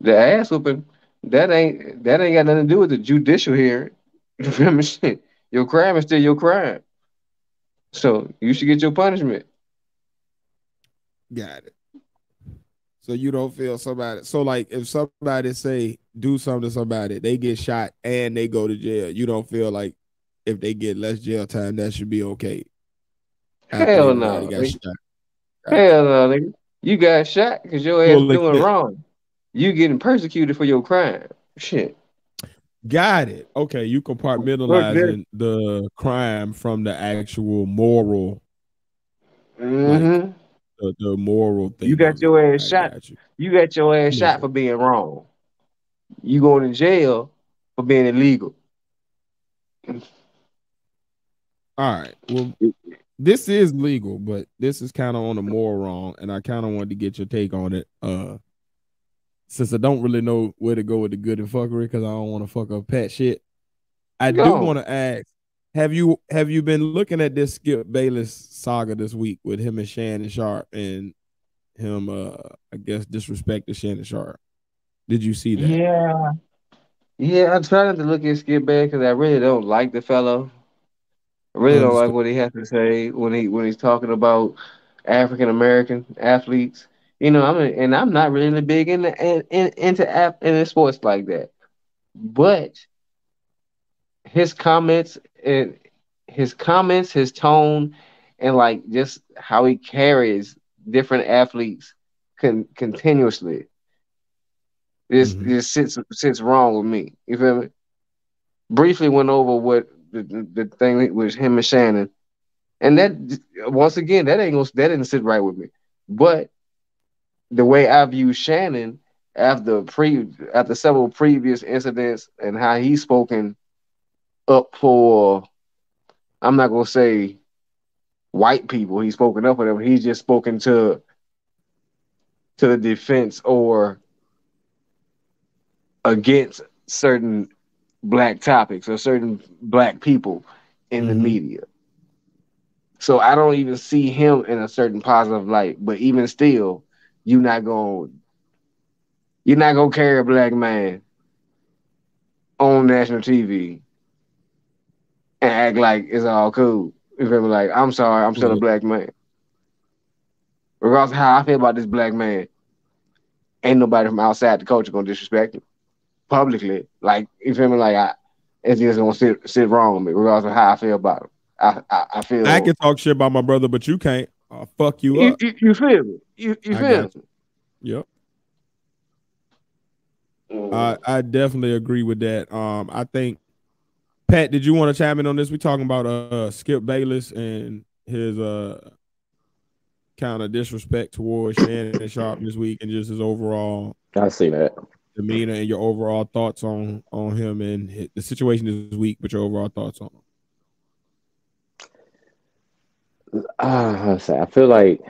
Speaker 2: The ass whooping, that ain't that ain't got nothing to do with the judicial hearing. (laughs) Me? Shit. Your crime is still your crime. So you should get your punishment.
Speaker 1: Got it. So you don't feel somebody. So like, if somebody say do something to somebody, they get shot and they go to jail. You don't feel like if they get less jail time, that should be okay.
Speaker 2: Hell no.
Speaker 1: shot.
Speaker 2: Hell no, nigga. You got shot because your ass
Speaker 1: Fully
Speaker 2: doing wrong. You getting persecuted for your crime. Shit.
Speaker 1: Got it. Okay, you compartmentalizing the crime from the actual moral.
Speaker 2: Mm-hmm.
Speaker 1: the, the moral thing.
Speaker 2: You got your ass
Speaker 1: I
Speaker 2: shot.
Speaker 1: got you.
Speaker 2: You got your ass
Speaker 1: Yeah.
Speaker 2: shot for being wrong. You going to jail for being illegal.
Speaker 1: All right. Well, this is legal, but this is kind of on the moral wrong, and I kind of wanted to get your take on it. Uh, since I don't really know where to go with the good and fuckery, because I don't want to fuck up pet shit. I do want to ask: Have you have you been looking at this Skip Bayless saga this week with him and Shannon Sharpe and him? Uh, I guess disrespect to Shannon Sharpe. Did you see that?
Speaker 2: Yeah. Yeah, I'm trying to look at Skip Bayless because I really don't like the fellow. I really don't like what he has to say when he when he's talking about African American athletes. You know, I'm and I'm not really big into in, in, into app into sports like that. But his comments and his comments, his tone, and like just how he carries different athletes con- continuously. This
Speaker 1: Mhm.
Speaker 2: this sits sits wrong with me. You feel me? Briefly went over what the, the, thing was him and Shannon, and that once again that ain't gonna that didn't sit right with me. But the way I view Shannon after pre after several previous incidents and how he's spoken up for I'm not gonna say white people, he's spoken up for them. He's just spoken to to the defense or against certain black topics or certain black people in the
Speaker 1: Mhm.
Speaker 2: media. So I don't even see him in a certain positive light. But even still, you're not gonna you're not gonna carry a black man on national TV and act like it's all cool. You feel me? Like, I'm sorry, I'm still a black man. Regardless of how I feel about this black man, ain't nobody from outside the culture gonna disrespect him publicly. Like, you feel me? Like, I, it's just gonna sit sit wrong with me, regardless of how I feel about him. I I, I feel
Speaker 1: I can talk shit about my brother, but you can't. I'll fuck you
Speaker 2: you,
Speaker 1: up.
Speaker 2: you, you feel me? You you
Speaker 1: I
Speaker 2: feel
Speaker 1: got
Speaker 2: me?
Speaker 1: Yep.
Speaker 2: Mm.
Speaker 1: I, I definitely agree with that. Um, I think Pat, did you want to chime in on this? We talking about uh Skip Bayless and his uh kind of disrespect towards Shannon Sharpe this week, and just his overall
Speaker 3: I see that.
Speaker 1: Demeanor and your overall thoughts on on him and hi- the situation this week, but your overall thoughts on him.
Speaker 3: Ah, I feel like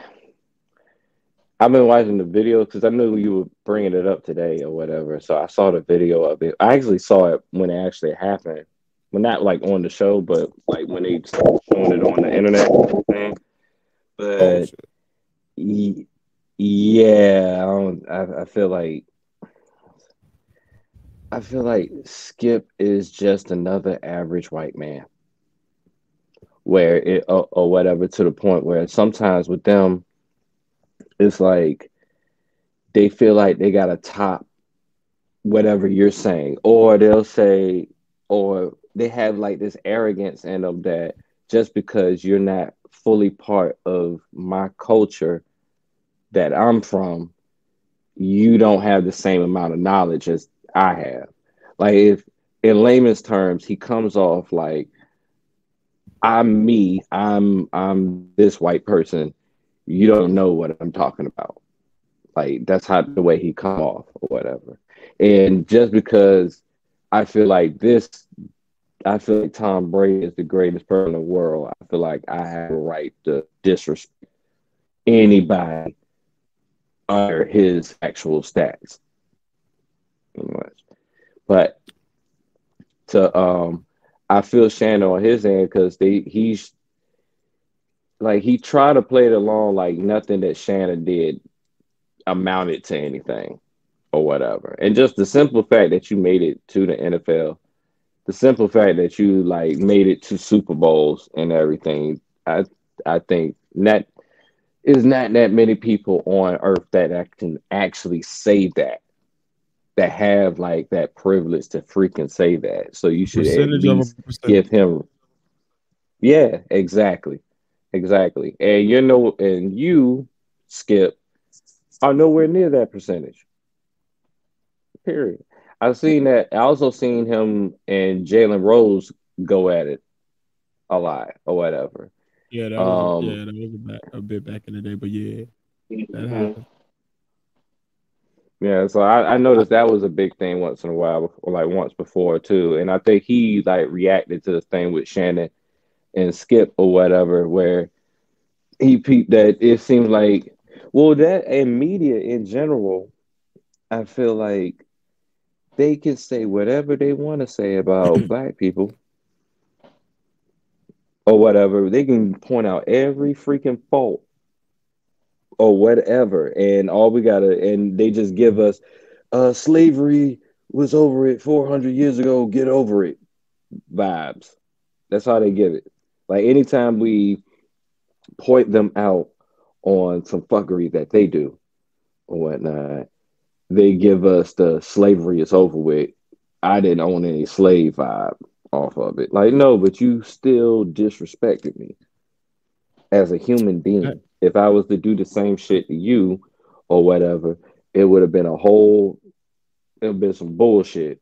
Speaker 3: I've been watching the video because I knew you were bringing it up today or whatever. So I saw the video of it. I actually saw it when it actually happened. Well, not like on the show, but like when they started showing it on the internet. thing.
Speaker 1: Oh,
Speaker 3: But. Ye- Yeah, I, don't, I I feel like I feel like Skip is just another average white man, where it or, or whatever to the point where sometimes with them, it's like they feel like they gotta top whatever you're saying, or they'll say, or they have like this arrogance in them that just because you're not fully part of my culture that I'm from, you don't have the same amount of knowledge as I have. Like if in layman's terms, he comes off like I'm me, I'm I'm this white person. You don't know what I'm talking about. Like that's how the way he come off or whatever. And just because I feel like this I feel like Tom Brady is the greatest person in the world. I feel like I have a right to disrespect anybody under his actual stats. Pretty much. But to um I feel Shannon on his end because they he's like he tried to play it along like nothing that Shannon did amounted to anything or whatever. And just the simple fact that you made it to the NFL, the simple fact that you like made it to Super Bowls and everything, I I think that is not that many people on earth that can actually say that that have like that privilege to freaking say that. So you should at
Speaker 1: Percentage
Speaker 3: least give him yeah exactly exactly. And you know and you skip are nowhere near that percentage. Period. I've seen that. I also seen him and jalen rose go at it a lot or whatever.
Speaker 1: Yeah, that was
Speaker 3: Um,
Speaker 1: yeah, that was a, back, a bit back in the day, but yeah, Mm-hmm.
Speaker 3: Yeah, so I, I noticed that was a big thing once in a while, or like once before too. And I think he like reacted to the thing with Shannon and Skip or whatever, where he peeped that it seems like well that and media in general, I feel like they can say whatever they want to say about (clears throat) black people or whatever. They can point out every freaking fault or whatever. And all we gotta and they just give us uh slavery was over it 400 years ago, get over it vibes. That's how they give it. Like anytime we point them out on some fuckery that they do or whatnot, they give us the slavery is over with. I didn't own any slave vibe off of it. Like, no, but you still disrespected me as a human being. If I was to do the same shit to you or whatever, it would have been a whole, it would have been some bullshit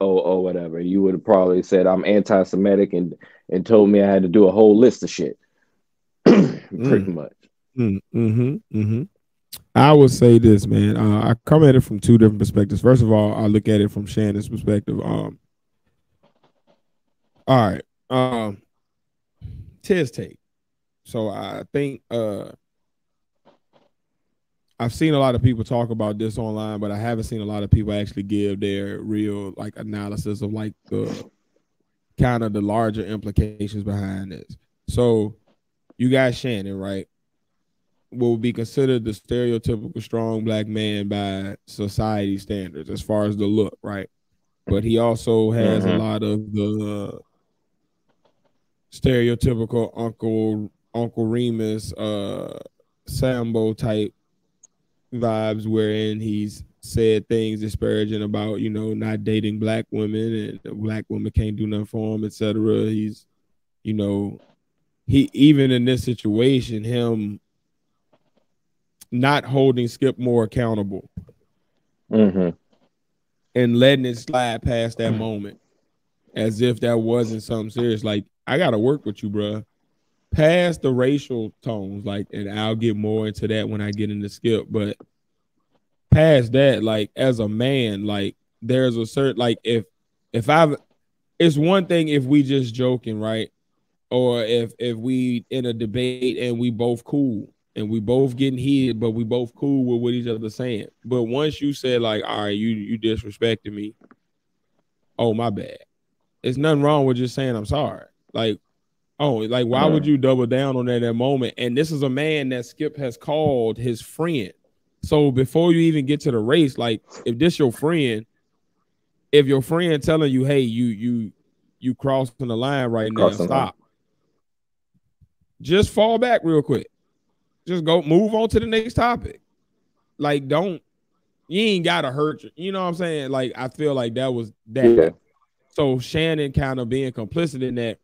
Speaker 3: or, or whatever. You would have probably said I'm anti Semitic and, and told me I had to do a whole list of shit. (clears throat) Pretty
Speaker 1: Mm.
Speaker 3: much.
Speaker 1: Mm, hmm hmm I would say this, man. Uh, I come at it from two different perspectives. First of all, I look at it from Shannon's perspective. Um, all right. Um, Tiz take. So I think uh, I've seen a lot of people talk about this online, but I haven't seen a lot of people actually give their real like analysis of like the kind of the larger implications behind this. So you got Shannon, right? Will be considered the stereotypical strong black man by society standards as far as the look, right? But he also has a
Speaker 3: Mhm.
Speaker 1: lot of the stereotypical Uncle Uncle Remus uh Sambo type vibes wherein he's said things disparaging about, you know, not dating black women and black women can't do nothing for him, etc. He's, you know, he even in this situation, him not holding Skip more accountable
Speaker 3: Mm-hmm.
Speaker 1: and letting it slide past that moment as if that wasn't something serious. Like, I gotta work with you, bruh. Past the racial tones, like, and I'll get more into that when I get into Skip, but past that, like, as a man, like, there's a certain like if if I've it's one thing if we just joking, right? Or if if we in a debate and we both cool and we both getting heated, but we both cool with what each other saying. But once you said like, all right, you you disrespected me. Oh my bad. It's nothing wrong with just saying I'm sorry. Like, oh, like why would you double down on that at that moment? And this is a man that Skip has called his friend. So before you even get to the race, like if this your friend, if your friend telling you, hey, you you you crossing the line right now,
Speaker 3: Crossing the line.
Speaker 1: stop. Just fall back real quick. Just go move on to the next topic. Like, don't you ain't gotta hurt you. You know what I'm saying? Like, I feel like that was that.
Speaker 3: Yeah.
Speaker 1: So Shannon kind of being complicit in that,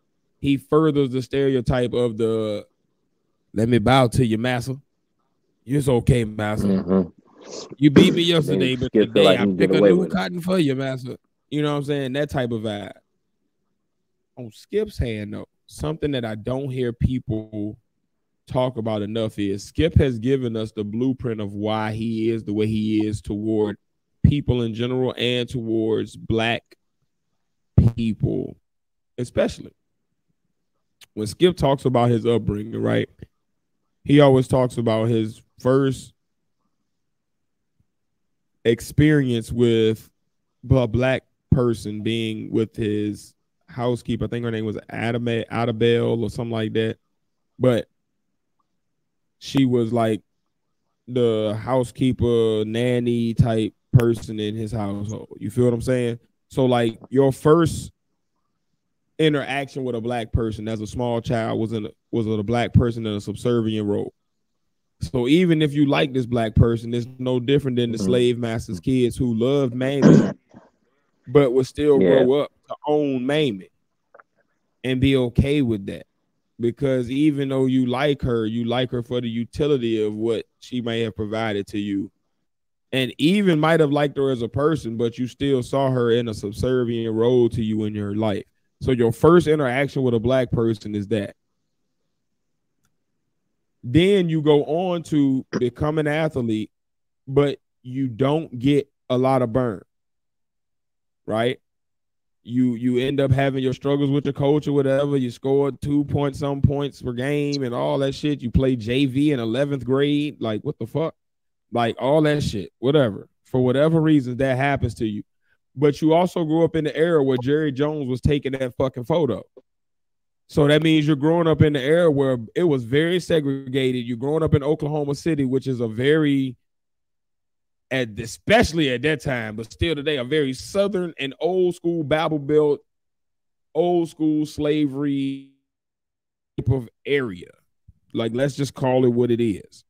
Speaker 1: he furthers the stereotype of the let me bow to you, massa. It's okay, massa.
Speaker 3: Mm-hmm.
Speaker 1: You beat me yesterday, but today
Speaker 3: like
Speaker 1: I pick a new
Speaker 3: it.
Speaker 1: cotton for you, master. You know what I'm saying? That type of vibe. On Skip's hand, though, something that I don't hear people talk about enough is Skip has given us the blueprint of why he is the way he is toward people in general and towards black people, especially. When Skip talks about his upbringing, right? He always talks about his first experience with a black person being with his housekeeper. I think her name was Adam Adabelle or something like that. But she was like the housekeeper, nanny type person in his household. You feel what I'm saying? So like your first interaction with a black person as a small child was in a, was with a black person in a subservient role. So even if you like this black person, it's no different than the
Speaker 3: Mhm.
Speaker 1: slave master's kids who loved Mamie, but would still
Speaker 3: Yeah.
Speaker 1: grow up to own Mamie and be okay with that. Because even though you like her, you like her for the utility of what she may have provided to you. And even might have liked her as a person, but you still saw her in a subservient role to you in your life. So your first interaction with a black person is that. Then you go on to become an athlete, but you don't get a lot of burn. Right? You you end up having your struggles with the coach or whatever. You scored two point some points per game and all that shit. You play JV in 11th grade. Like, what the fuck? Like all that shit, whatever. For whatever reason that happens to you. But you also grew up in the era where Jerry Jones was taking that fucking photo. So that means you're growing up in the era where it was very segregated. You're growing up in Oklahoma City, which is a very, at especially at that time, but still today, a very southern and old school Bible Belt, old school slavery type of area. Like, let's just call it what it is.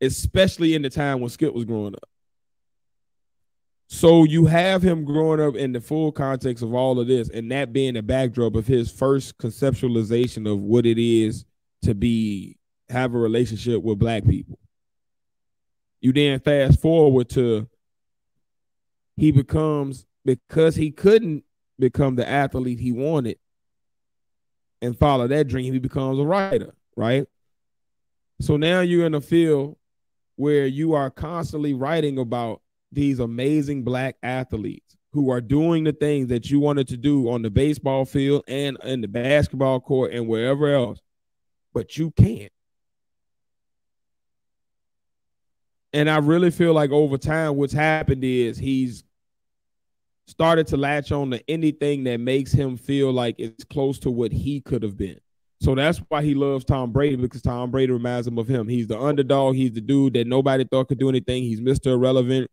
Speaker 1: Especially in the time when Skip was growing up. So you have him growing up in the full context of all of this, and that being the backdrop of his first conceptualization of what it is to be have a relationship with black people. You then fast forward to he becomes because he couldn't become the athlete he wanted and follow that dream, he becomes a writer, right? So now you're in a field where you are constantly writing about these amazing black athletes who are doing the things that you wanted to do on the baseball field and in the basketball court and wherever else, but you can't. And I really feel like over time, what's happened is he's started to latch on to anything that makes him feel like it's close to what he could have been. So that's why he loves Tom Brady because Tom Brady reminds him of him. He's the underdog. He's the dude that nobody thought could do anything. He's Mr. Irrelevant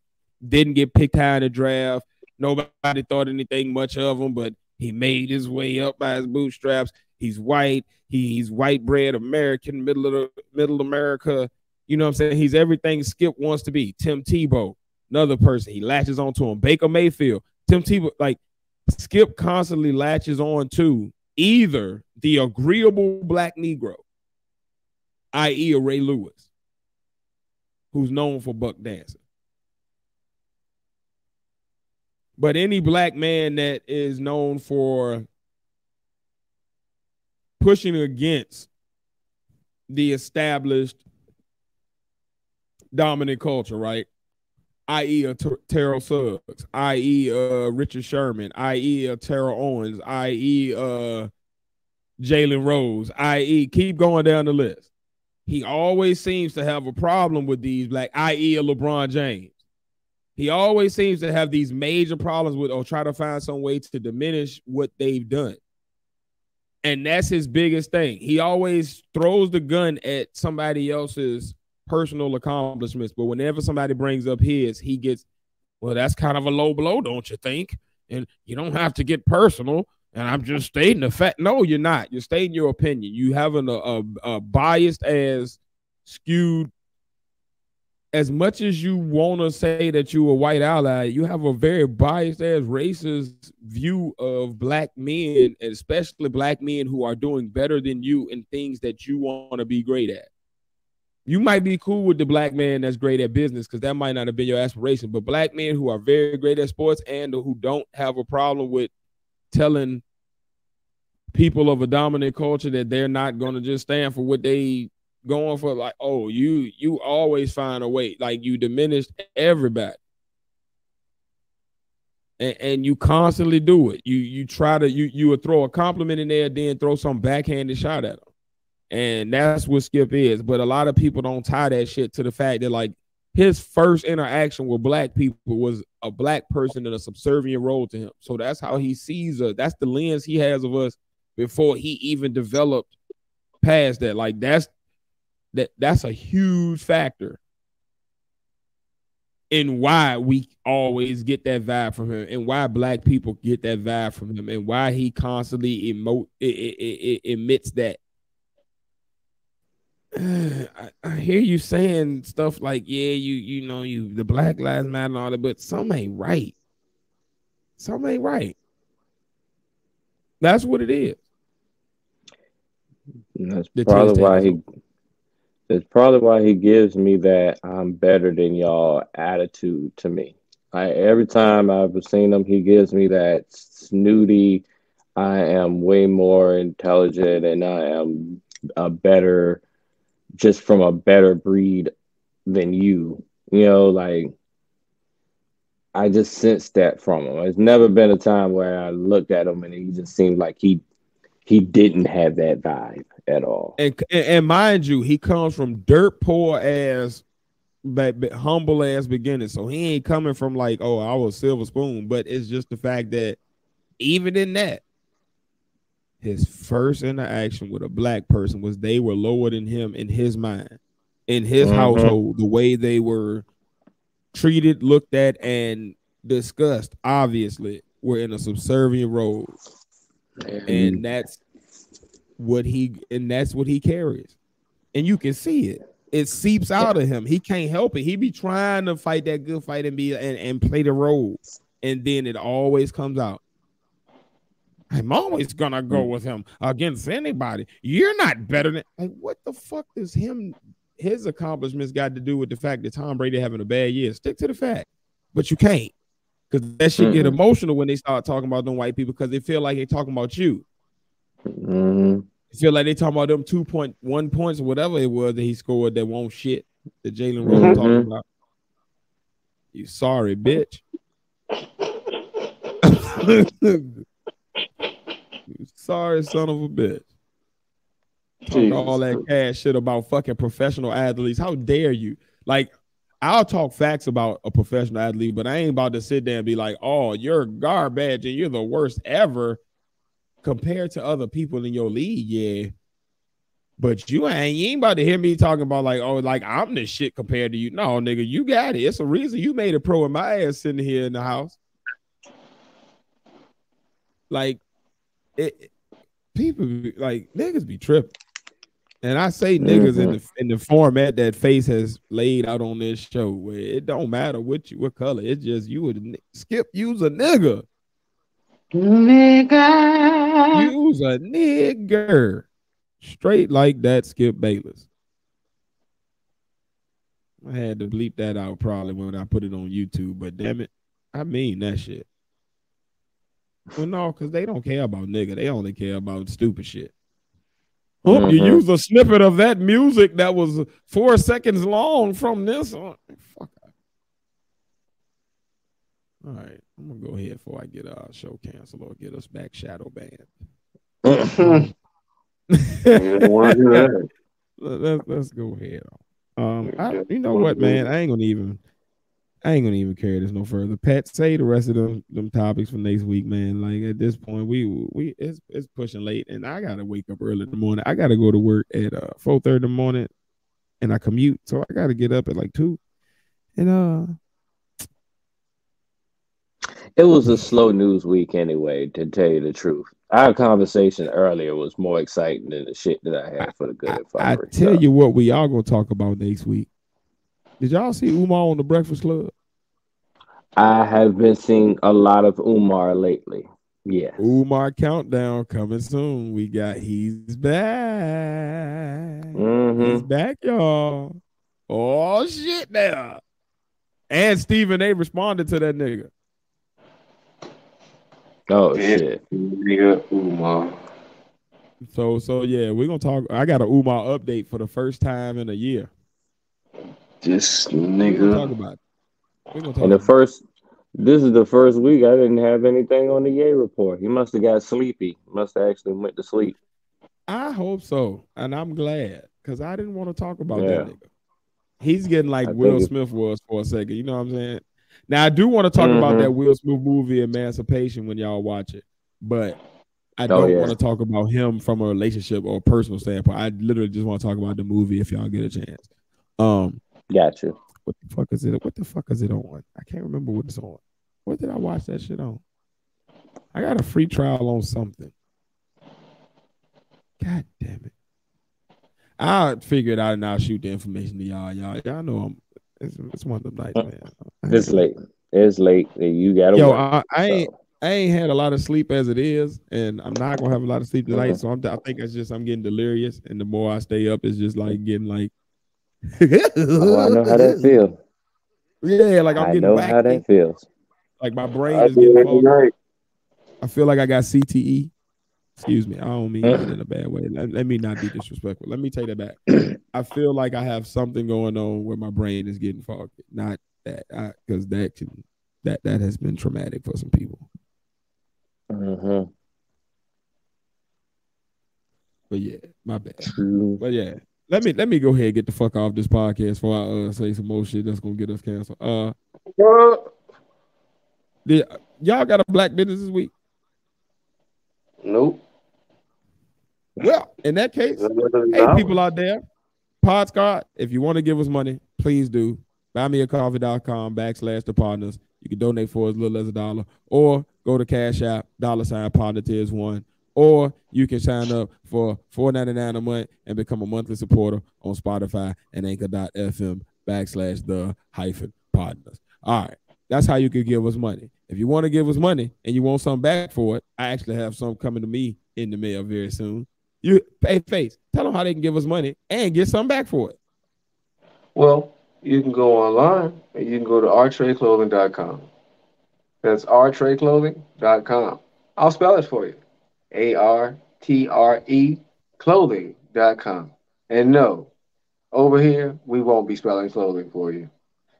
Speaker 1: didn't get picked high in the draft. Nobody thought anything much of him, but he made his way up by his bootstraps. He's white. he's white bread American, middle of the, middle America. You know what I'm saying? He's everything Skip wants to be. Tim Tebow, another person. He latches onto him. Baker Mayfield, Tim Tebow, like Skip constantly latches on to either the agreeable black Negro, i.e., a Ray Lewis, who's known for buck dancing. But any black man that is known for pushing against the established dominant culture, right? I.e. a Ter- Terrell Suggs, i.e. Uh, Richard Sherman, i.e. a Terrell Owens, i.e. Uh, Jalen Rose, i.e. keep going down the list. He always seems to have a problem with these black, i.e. a LeBron James. He always seems to have these major problems with or try to find some way to diminish what they've done. And that's his biggest thing. He always throws the gun at somebody else's personal accomplishments, but whenever somebody brings up his, he gets, well, that's kind of a low blow, don't you think? And you don't have to get personal. And I'm just stating the fact. No, you're not. You're stating your opinion. You having a, a, a biased as skewed as much as you want to say that you're a white ally, you have a very biased as racist view of black men, especially black men who are doing better than you in things that you want to be great at. You might be cool with the black man that's great at business because that might not have been your aspiration, but black men who are very great at sports and who don't have a problem with telling people of a dominant culture that they're not going to just stand for what they going for like, oh, you you always find a way. Like you diminish everybody. And, and you constantly do it. You you try to you you would throw a compliment in there, then throw some backhanded shot at them. And that's what Skip is. But a lot of people don't tie that shit to the fact that like his first interaction with black people was a black person in a subservient role to him. So that's how he sees us. That's the lens he has of us before he even developed past that. Like that's that that's a huge factor in why we always get that vibe from him and why black people get that vibe from him and why he constantly emote it, it, it, emits that. (sighs) I, I, hear you saying stuff like yeah you you know you the black lives matter and all that but some ain't right. Some ain't right. That's what it is.
Speaker 3: That's probably why he it's probably why he gives me that I'm better than y'all attitude to me. I, every time I've seen him, he gives me that snooty, I am way more intelligent and I am a better just from a better breed than you. You know, like I just sensed that from him. There's never been a time where I looked at him and he just seemed like he he didn't have that vibe at all.
Speaker 1: And and mind you, he comes from dirt poor ass, but, but humble ass beginning. So he ain't coming from like, oh, I was silver spoon. But it's just the fact that even in that, his first interaction with a black person was they were lower than him in his mind, in his mm-hmm. household, the way they were treated, looked at, and discussed, obviously, were in a subservient role. Mm-hmm. And that's what he and that's what he carries. And you can see it. It seeps out of him. He can't help it. He be trying to fight that good fight and be and, and play the role. And then it always comes out. I'm always gonna go mm. with him against anybody. You're not better than like what the fuck does him his accomplishments got to do with the fact that Tom Brady having a bad year? Stick to the fact, but you can't because that shit mm-hmm. get emotional when they start talking about them white people because they feel like they talking about you. Mm-hmm. feel like they talking about them two point one points or whatever it was that he scored that won't shit that Jalen Rose mm-hmm. talking about. You sorry, bitch. (laughs) Sorry, son of a bitch. Talk all that cash shit about fucking professional athletes. How dare you? Like, I'll talk facts about a professional athlete, but I ain't about to sit there and be like, oh, you're garbage and you're the worst ever compared to other people in your league. Yeah. But you ain't, you ain't about to hear me talking about like, oh, like I'm the shit compared to you. No, nigga, you got it. It's a reason you made a pro in my ass sitting here in the house. Like, it, people be, like niggas be tripping. And I say niggas mm-hmm. in the in the format that Face has laid out on this show, where it don't matter what you what color, it's just you would skip use a nigga. Nigga. Use a nigger. Straight like that, Skip Bayless. I had to bleep that out probably when I put it on YouTube, but damn it, I mean that shit. Well, no, because they don't care about nigga. They only care about stupid shit. Oh, mm-hmm. you use a snippet of that music that was four seconds long from this. Oh, fuck. All right, I'm gonna go ahead before I get our show canceled or get us back shadow banned. (laughs) (laughs) let's, let's go ahead. Um, I, you know what, man? I ain't gonna even. I ain't gonna even carry this no further. Pat, say the rest of them them topics for next week, man. Like at this point, we we it's it's pushing late, and I gotta wake up early in the morning. I gotta go to work at uh four thirty in the morning, and I commute, so I gotta get up at like two. And uh,
Speaker 3: it was a slow news week anyway. To tell you the truth, our conversation earlier was more exciting than the shit that I had for the good.
Speaker 1: I, I tell you what, we are gonna talk about next week. Did y'all see Umar on the Breakfast Club?
Speaker 3: I have been seeing a lot of Umar lately. Yeah.
Speaker 1: Umar countdown coming soon. We got he's back. Mm-hmm. He's back, y'all. Oh shit now. And Stephen A responded to that nigga.
Speaker 3: Oh shit. Nigga
Speaker 1: Umar. So so yeah, we're gonna talk. I got an Umar update for the first time in a year.
Speaker 2: This nigga.
Speaker 3: Talk about. It. And the first, this is the first week I didn't have anything on the Ye report. He must have got sleepy. Must have actually went to sleep.
Speaker 1: I hope so, and I'm glad because I didn't want to talk about yeah. that nigga. He's getting like I Will Smith was for a second. You know what I'm saying? Now I do want to talk mm-hmm. about that Will Smith movie Emancipation when y'all watch it, but I oh, don't oh, yeah. want to talk about him from a relationship or a personal standpoint. I literally just want to talk about the movie if y'all get a chance. Um,
Speaker 3: Got you.
Speaker 1: What the fuck is it? What the fuck is it on? I can't remember what it's on. What did I watch that shit on? I got a free trial on something. God damn it. I'll figure it out and I'll shoot the information to y'all. Y'all, y'all know I'm it's, it's one of them nights, man.
Speaker 3: It's late. It's late. You gotta
Speaker 1: Yo, work, I, I so. ain't I ain't had a lot of sleep as it is, and I'm not gonna have a lot of sleep tonight. Mm-hmm. So I'm, I think it's just I'm getting delirious, and the more I stay up, it's just like getting like
Speaker 3: oh, I know how that feels. (laughs)
Speaker 1: Yeah, like I'm
Speaker 3: I
Speaker 1: getting
Speaker 3: know how that feels.
Speaker 1: Like my brain is getting foggy. I feel like I got CTE. excuse me, I don't mean that in a bad way. Let, let me not be disrespectful. Let me take that back. (clears throat) I feel like I have something going on where my brain is getting fogged. Not that, because that can that that has been traumatic for some people.
Speaker 3: Mm-hmm.
Speaker 1: But yeah, my bad. But yeah, let me let me go ahead and get the fuck off this podcast before I uh, say some more shit that's gonna get us canceled. Uh, did, y'all got a black business this week?
Speaker 2: Nope.
Speaker 1: Well, in that case, hey people out there, Pod Squad, if you want to give us money, please do. Buymeacoffee.com backslash the Podnas. You can donate for as little as a dollar, or go to Cash App, dollar sign partner tiers one, or you can sign up for $4.99 a month and become a monthly supporter on Spotify and anchor.fm backslash the hyphen Podnas. All right. That's how you can give us money. If you want to give us money and you want something back for it, I actually have some coming to me in the mail very soon. You pay face. Tell them how they can give us money and get something back for it.
Speaker 2: Well, you can go online and you can go to artradeclothing.com. That's artradeclothing.com. I'll spell it for you. A R T R E clothing.com. And no, over here, we won't be spelling clothing for you.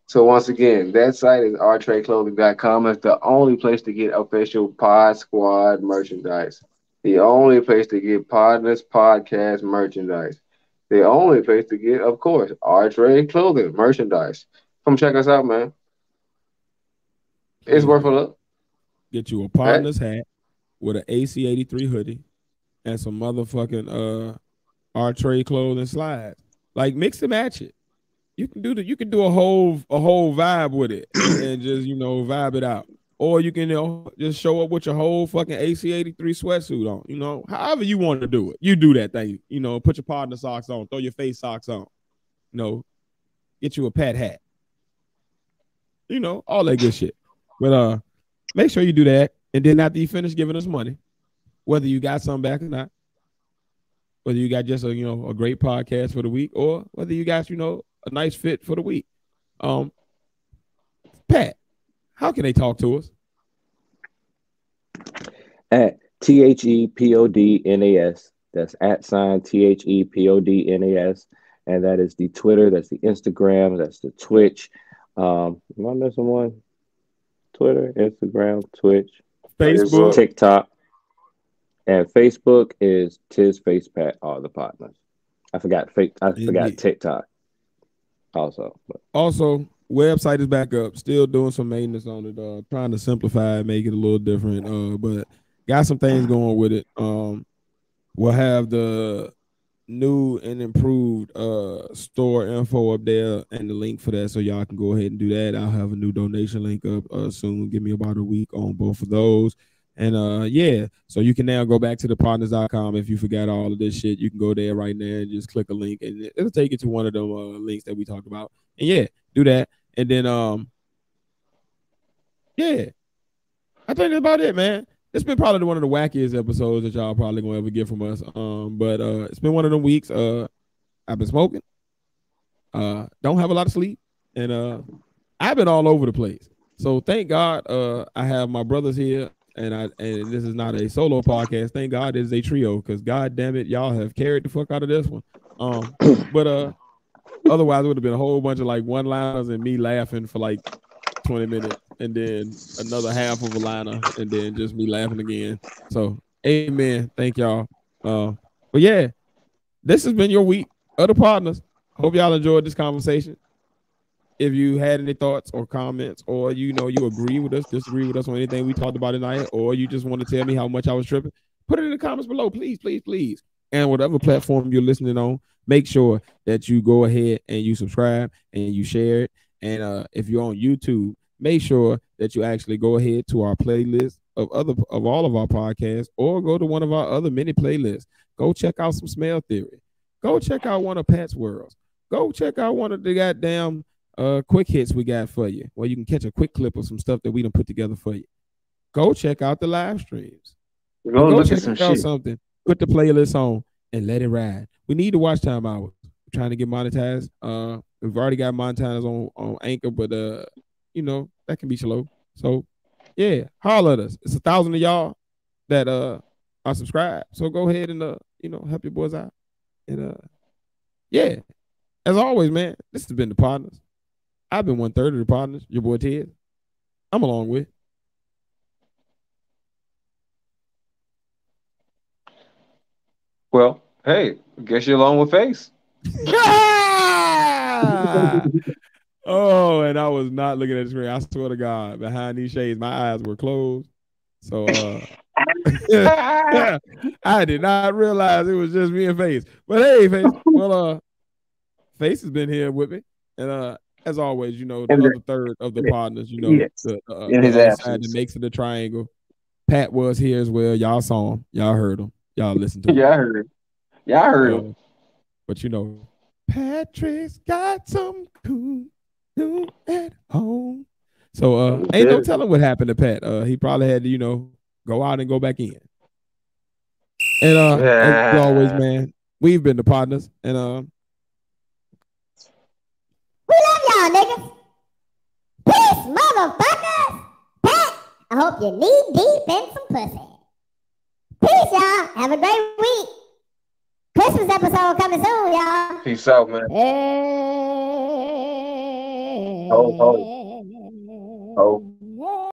Speaker 2: So once again, that site is artradeclothing.com. It's the only place to get official Pod Squad merchandise. The only place to get Podnas Podcast merchandise. The only place to get, of course, our trade clothing merchandise. Come check us out, man. It's worth a look.
Speaker 1: Get you a partner's hat with an AC83 hoodie and some motherfucking uh our trade clothing slides. Like mix and match it. You can do the you can do a whole a whole vibe with it (clears throat) and just you know vibe it out. Or you can you know, just show up with your whole fucking AC83 sweatsuit on. You know, however you want to do it, you do that thing. You know, put your partner socks on, throw your face socks on. You know, get you a pet hat. You know, all that good shit. But uh, make sure you do that, and then after you finish giving us money, whether you got some back or not, whether you got just a you know a great podcast for the week, or whether you got you know a nice fit for the week. Um, Pat, how can they talk to us?
Speaker 3: At T H E P O D N A S. That's at sign T H E P O D N A S. And that is the Twitter, that's the Instagram, that's the Twitch. Um, am I missing one? Twitter, Instagram, Twitch,
Speaker 1: Facebook,
Speaker 3: TikTok. And Facebook is Tiz Face Pat, all the Podnas. I forgot fake I forgot TikTok also. But.
Speaker 1: Also, website is back up. Still doing some maintenance on it. Uh, trying to simplify it, make it a little different. Uh, but got some things going with it. Um, we'll have the new and improved uh store info up there and the link for that. So y'all can go ahead and do that. I'll have a new donation link up uh, soon. Give me about a week on both of those. And uh yeah. So you can now go back to the Podnas.com if you forgot all of this shit. You can go there right now and just click a link and it'll take you to one of the uh, links that we talked about. And yeah do that. And then um yeah. I think that's about it, man. It's been probably one of the wackiest episodes that y'all probably gonna ever get from us. Um, but uh it's been one of them weeks. Uh I've been smoking. Uh don't have a lot of sleep. And uh I've been all over the place. So thank God uh I have my brothers here and I and this is not a solo podcast. Thank God it's a trio because god damn it, y'all have carried the fuck out of this one. Um but uh Otherwise, it would have been a whole bunch of like one liners and me laughing for like 20 minutes and then another half of a liner and then just me laughing again. So, amen. Thank y'all. Uh, but yeah, this has been your week. Other partners. Hope y'all enjoyed this conversation. If you had any thoughts or comments, or you know you agree with us, disagree with us on anything we talked about tonight, or you just want to tell me how much I was tripping, put it in the comments below, please, please, please. And whatever platform you're listening on, make sure that you go ahead and you subscribe and you share it. And uh, if you're on YouTube, make sure that you actually go ahead to our playlist of other of all of our podcasts, or go to one of our other many playlists. Go check out some smell theory. Go check out one of Pat's Worlds. Go check out one of the goddamn uh quick hits we got for you, where you can catch a quick clip of some stuff that we done put together for you. Go check out the live streams.
Speaker 2: Go, go check out shit.
Speaker 1: something. Put the playlist on and let it ride. We need to watch time hours. We're trying to get monetized. Uh, we've already got monetized on on Anchor, but uh, you know that can be slow. So, yeah, holler at us. It's a thousand of y'all that uh are subscribed. So go ahead and uh, you know, help your boys out. And uh, yeah, as always, man, this has been the Podnas. I've been one third of the Podnas. Your boy Ted. I'm along with.
Speaker 2: Well, hey, guess you're along with Face. (laughs) (laughs) (laughs)
Speaker 1: oh, and I was not looking at the screen. I swear to God, behind these shades, my eyes were closed. So uh (laughs) I did not realize it was just me and Face. But hey, Face, well uh Face has been here with me. And uh as always, you know, the other third of the Podnas, you know, yes. the, uh,
Speaker 2: in his side
Speaker 1: that makes it the triangle. Pat was here as well. Y'all saw him. Y'all heard him. Y'all listened to him.
Speaker 2: Yeah, I heard. Yeah, I heard him.
Speaker 1: But you know, Patrick's got some cool at home. So uh ain't no telling what happened to Pat. Uh he probably had to, you know, go out and go back in. And uh yeah. as (laughs) always, man, we've been the Podnas. And uh
Speaker 4: We love y'all, niggas. Peace, motherfuckers. Pat, I hope you're knee deep in some pussy. Peace, y'all. Have a great week. Christmas episode coming soon, y'all.
Speaker 2: Peace out, man.
Speaker 4: Hey
Speaker 2: ho, ho. Ho.